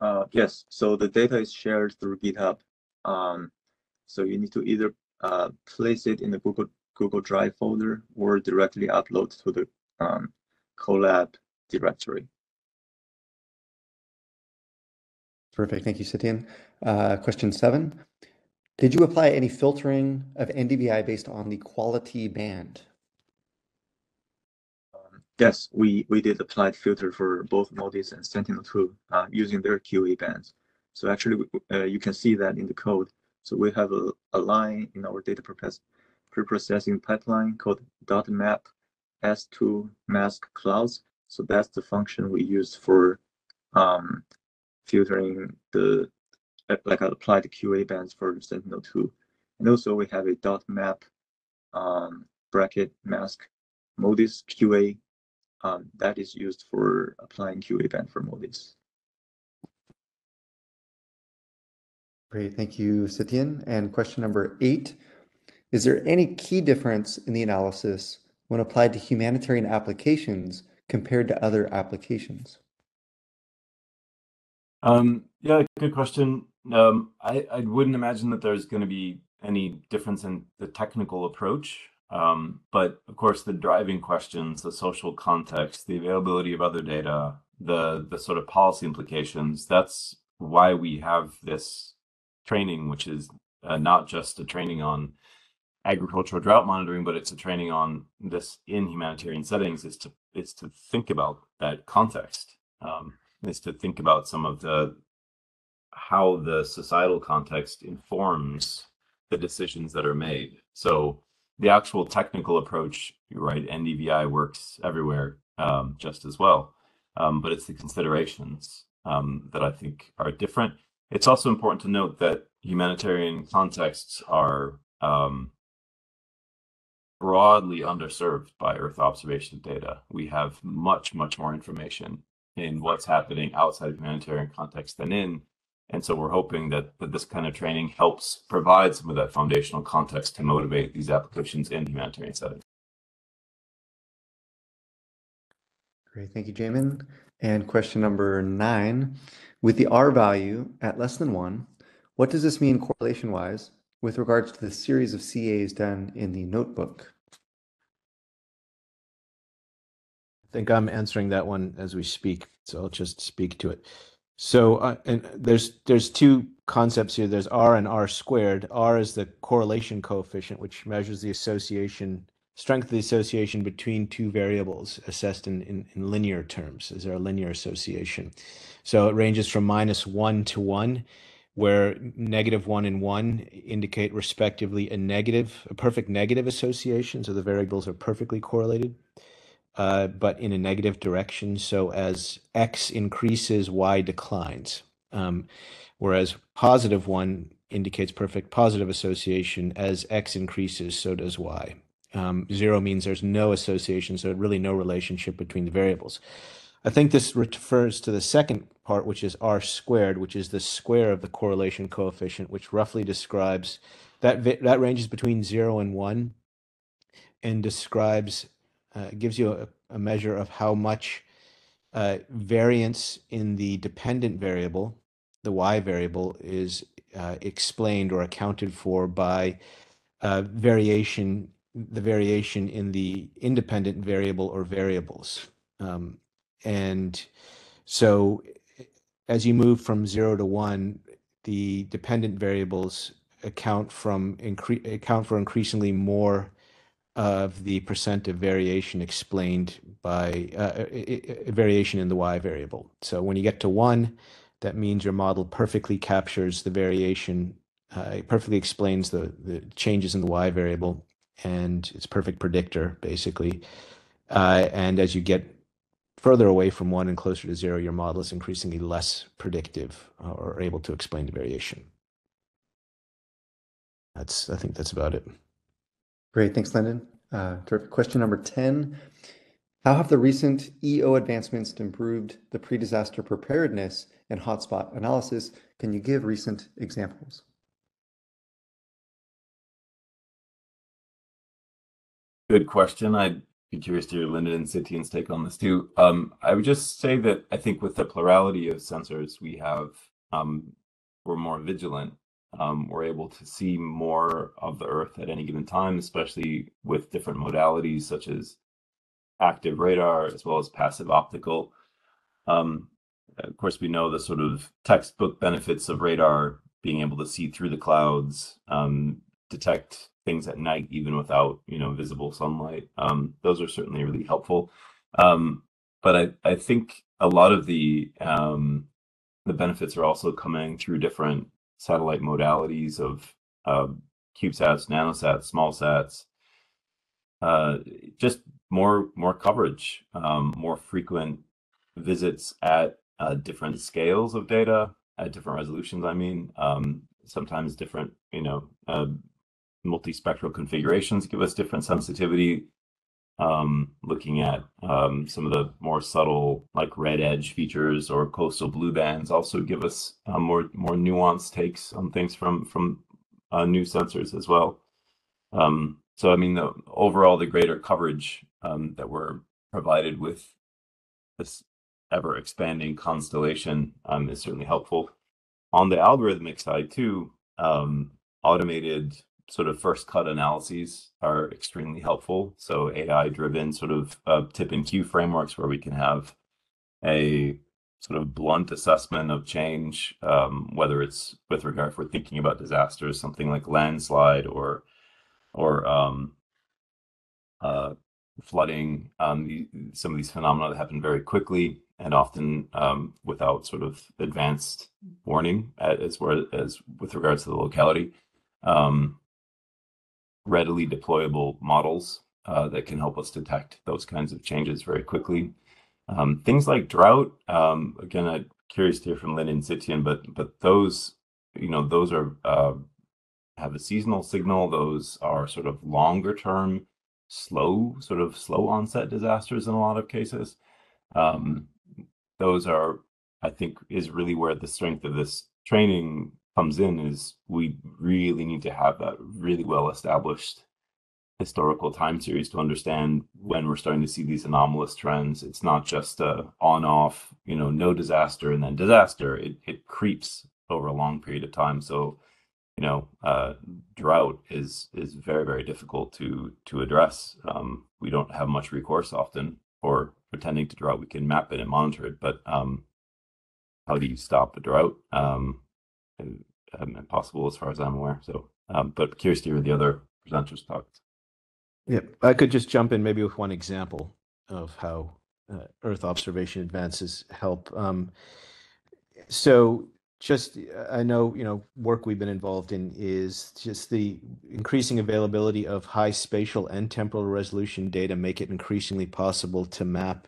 Uh, yes, so the data is shared through GitHub. Um, so you need to either uh, place it in the Google Google Drive folder or directly upload to the um, Colab directory. Perfect. Thank you, Sitian. Uh, question seven. Did you apply any filtering of NDVI based on the quality band? Um, yes, we, we did apply filter for both MODIS and Sentinel-2 uh, using their QA bands. So actually, uh, you can see that in the code. So we have a, a line in our data preprocessing pipeline called dot map s2 mask clouds. So that's the function we use for um, filtering the like apply the QA bands for Sentinel-2. And also we have a dot map um, bracket mask MODIS QA um, that is used for applying QA band for MODIS. Great, thank you, Sitian. And question number eight, is there any key difference in the analysis when applied to humanitarian applications compared to other applications? Um, yeah, good question. Um, I, I wouldn't imagine that there's going to be any difference in the technical approach. Um, but of course, the driving questions, the social context, the availability of other data, the the sort of policy implications. That's why we have this training, which is uh, not just a training on agricultural drought monitoring, but it's a training on this in humanitarian settings. Is to is to think about that context. Um, is to think about some of the how the societal context informs the decisions that are made. So the actual technical approach, you're right, NDVI works everywhere um, just as well. Um, but it's the considerations um, that I think are different. It's also important to note that humanitarian contexts are um, broadly underserved by Earth observation data. We have much, much more information in what's happening outside of humanitarian context than in. And so we're hoping that, that this kind of training helps provide some of that foundational context to motivate these applications in humanitarian settings. Great, thank you, Jamon. And question number nine, with the R value at less than one, what does this mean correlation-wise with regards to the series of CAs done in the notebook? I think I'm answering that one as we speak, so I'll just speak to it. So, uh, and there's there's two concepts here. There's R and R squared. R is the correlation coefficient, which measures the association strength of the association between two variables assessed in, in, in linear terms. Is there a linear association? So it ranges from minus one to one, where negative one and one indicate respectively a negative, a perfect negative association. So the variables are perfectly correlated uh, but in a negative direction. So as x increases, y declines. Um, whereas positive one indicates perfect positive association. As x increases, so does y. Um, zero means there's no association, so really no relationship between the variables. I think this refers to the second part, which is r squared, which is the square of the correlation coefficient, which roughly describes that that ranges between zero and one, and describes uh, gives you a, a, measure of how much uh, variance in the dependent variable, the y variable, is uh, explained or accounted for by uh, variation, the variation in the independent variable or variables. Um, and so as you move from zero to one, the dependent variables account from incre- account for increasingly more of the percent of variation explained by uh, variation in the y variable. So when you get to one, that means your model perfectly captures the variation, uh, perfectly explains the, the changes in the y variable, and it's perfect predictor, basically. Uh, and as you get further away from one and closer to zero, your model is increasingly less predictive uh, or able to explain the variation. That's, I think that's about it. Great. Thanks, Lyndon. Uh, terrific. Question number 10. How have the recent EO advancements improved the pre-disaster preparedness and hotspot analysis? Can you give recent examples? Good question. I'd be curious to hear Lyndon and Sitian's take on this too. Um, I would just say that I think with the plurality of sensors we have, um, we're more vigilant um, we're able to see more of the Earth at any given time, especially with different modalities such as active radar as well as passive optical. Um, of course, we know the sort of textbook benefits of radar being able to see through the clouds, um, detect things at night even without you know visible sunlight. Um, those are certainly really helpful. Um, but I, I think a lot of the um, the benefits are also coming through different satellite modalities of uh, CubeSats, nanosats, small sats, uh, just more more coverage, um, more frequent visits at uh, different scales of data, at different resolutions. I mean, um, sometimes different, you know, uh, multispectral configurations give us different sensitivity um, looking at um, some of the more subtle, like red edge features or coastal blue bands, also give us uh, more more nuanced takes on things from from uh, new sensors as well. Um, so, I mean, the, overall, the greater coverage um, that we're provided with this ever expanding constellation um, is certainly helpful. On the algorithmic side, too, automated sort of first cut analyses are extremely helpful. So AI driven sort of uh, tip and cue frameworks where we can have a sort of blunt assessment of change, um, whether it's with regard we're thinking about disasters, something like landslide or or um, uh, flooding, um, some of these phenomena that happen very quickly and often um, without sort of advanced warning as well as with regards to the locality. Um, readily deployable models uh, that can help us detect those kinds of changes very quickly. Um, things like drought, um, again, I'm curious to hear from Lynn and Sitian, but but those, you know, those are uh, have a seasonal signal. Those are sort of longer term, slow, sort of slow onset disasters in a lot of cases. Um, those are, I think, is really where the strength of this training comes in. Is we really need to have that really well established historical time series to understand when we're starting to see these anomalous trends. It's not just a on off, you know, no disaster and then disaster. It it creeps over a long period of time. So, you know, uh, drought is is very very difficult to to address. Um, we don't have much recourse often for pretending to drought. We can map it and monitor it, but um, how do you stop a drought? Um, impossible as far as I'm aware. So, um, but curious to hear the other presenters' thoughts. Yeah, I could just jump in maybe with one example of how uh, Earth observation advances help. Um, so just I know you know work we've been involved in is just the increasing availability of high spatial and temporal resolution data make it increasingly possible to map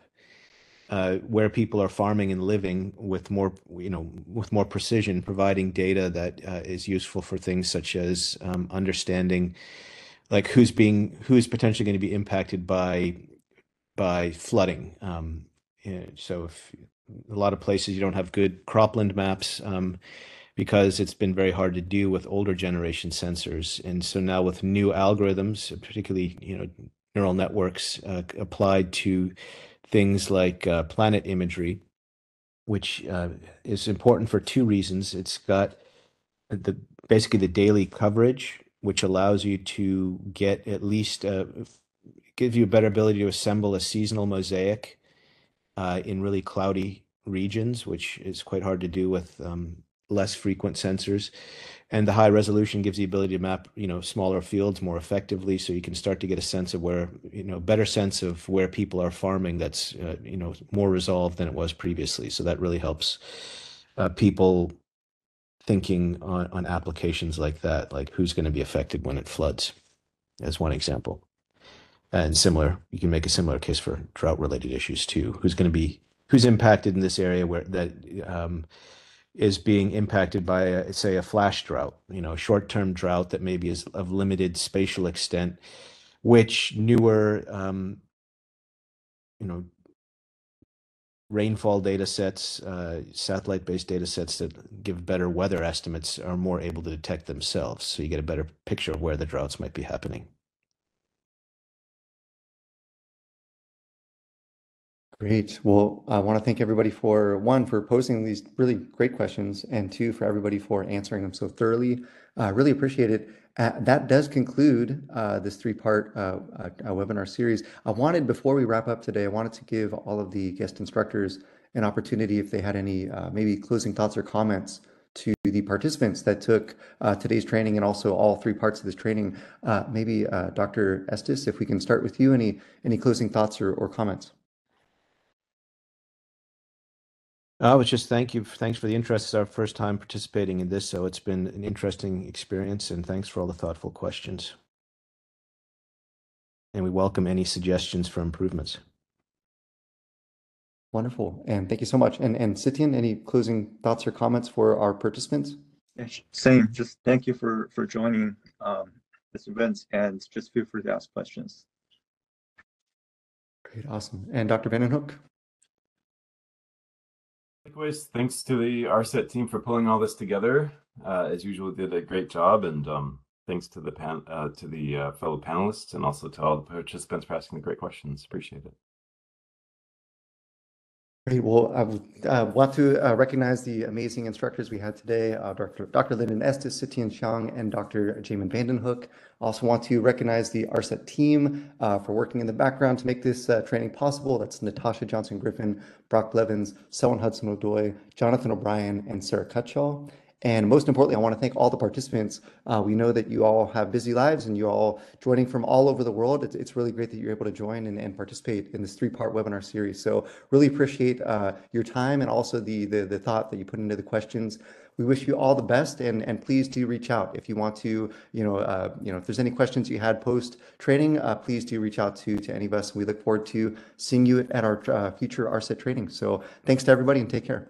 uh, where people are farming and living with more you know with more precision, providing data that uh, is useful for things such as um, understanding like who's being who's potentially going to be impacted by by flooding. Um, so if a lot of places you don't have good cropland maps um, because it's been very hard to do with older generation sensors, and so now with new algorithms, particularly you know neural networks uh, applied to things like uh, planet imagery, which uh, is important for two reasons. It's got the basically the daily coverage which allows you to get at least uh, give you a better ability to assemble a seasonal mosaic uh, in really cloudy regions, which is quite hard to do with um, less frequent sensors. And the high resolution gives the ability to map, you know, smaller fields more effectively, so you can start to get a sense of where, you know, better sense of where people are farming. That's, uh, you know, more resolved than it was previously. So that really helps uh, people thinking on, on applications like that, like who's going to be affected when it floods, as one example. And similar, you can make a similar case for drought related issues too. Who's going to be who's impacted in this area where that um, is being impacted by, a, say, a flash drought, you know, short term drought that maybe is of limited spatial extent, which newer, um, you know, rainfall data sets, uh, satellite based data sets that give better weather estimates are more able to detect themselves. So you get a better picture of where the droughts might be happening. Great. Well, I want to thank everybody for one, for posing these really great questions, and two, for everybody for answering them so thoroughly. I uh, really appreciate it. Uh, that does conclude uh, this three-part uh, uh, webinar series. I wanted, before we wrap up today, I wanted to give all of the guest instructors an opportunity if they had any uh, maybe closing thoughts or comments to the participants that took today's training and also all three parts of this training. maybe Dr. Estes, if we can start with you, any any closing thoughts or, or comments? I was just thank you. Thanks for the interest. It's our first time participating in this, so it's been an interesting experience, and thanks for all the thoughtful questions. And we welcome any suggestions for improvements. Wonderful, and thank you so much. And and Sitian, any closing thoughts or comments for our participants? Yeah, same. Just thank you for for joining um, this event, and just feel free to ask questions. Great, awesome. And Dr. Van Den Hoek? Likewise, thanks to the ARSET team for pulling all this together. Uh, as usual, did a great job, and um, thanks to the pan uh, to the uh, fellow panelists and also to all the participants for asking the great questions. Appreciate it. Great. Well, I uh, want to uh, recognize the amazing instructors we had today, uh, Dr. Dr. Lyndon Estes, Sitian Xiong, and Dr. Jamon Van Den Hoek. Also want to recognize the ARSET team uh, for working in the background to make this uh, training possible. That's Natasha Johnson Griffin, Brock Blevins, Selwyn Hudson O'Doy, Jonathan O'Brien, and Sarah Cutshall. And most importantly, I want to thank all the participants. Uh, we know that you all have busy lives and you're all joining from all over the world. It's, it's really great that you're able to join and, and participate in this three-part webinar series. So really appreciate uh, your time and also the, the, the thought that you put into the questions. We wish you all the best and, and please do reach out if you want to, you know, uh, you know, if there's any questions you had post training, uh, please do reach out to, to any of us. We look forward to seeing you at our uh, future ARSET training. So thanks to everybody and take care.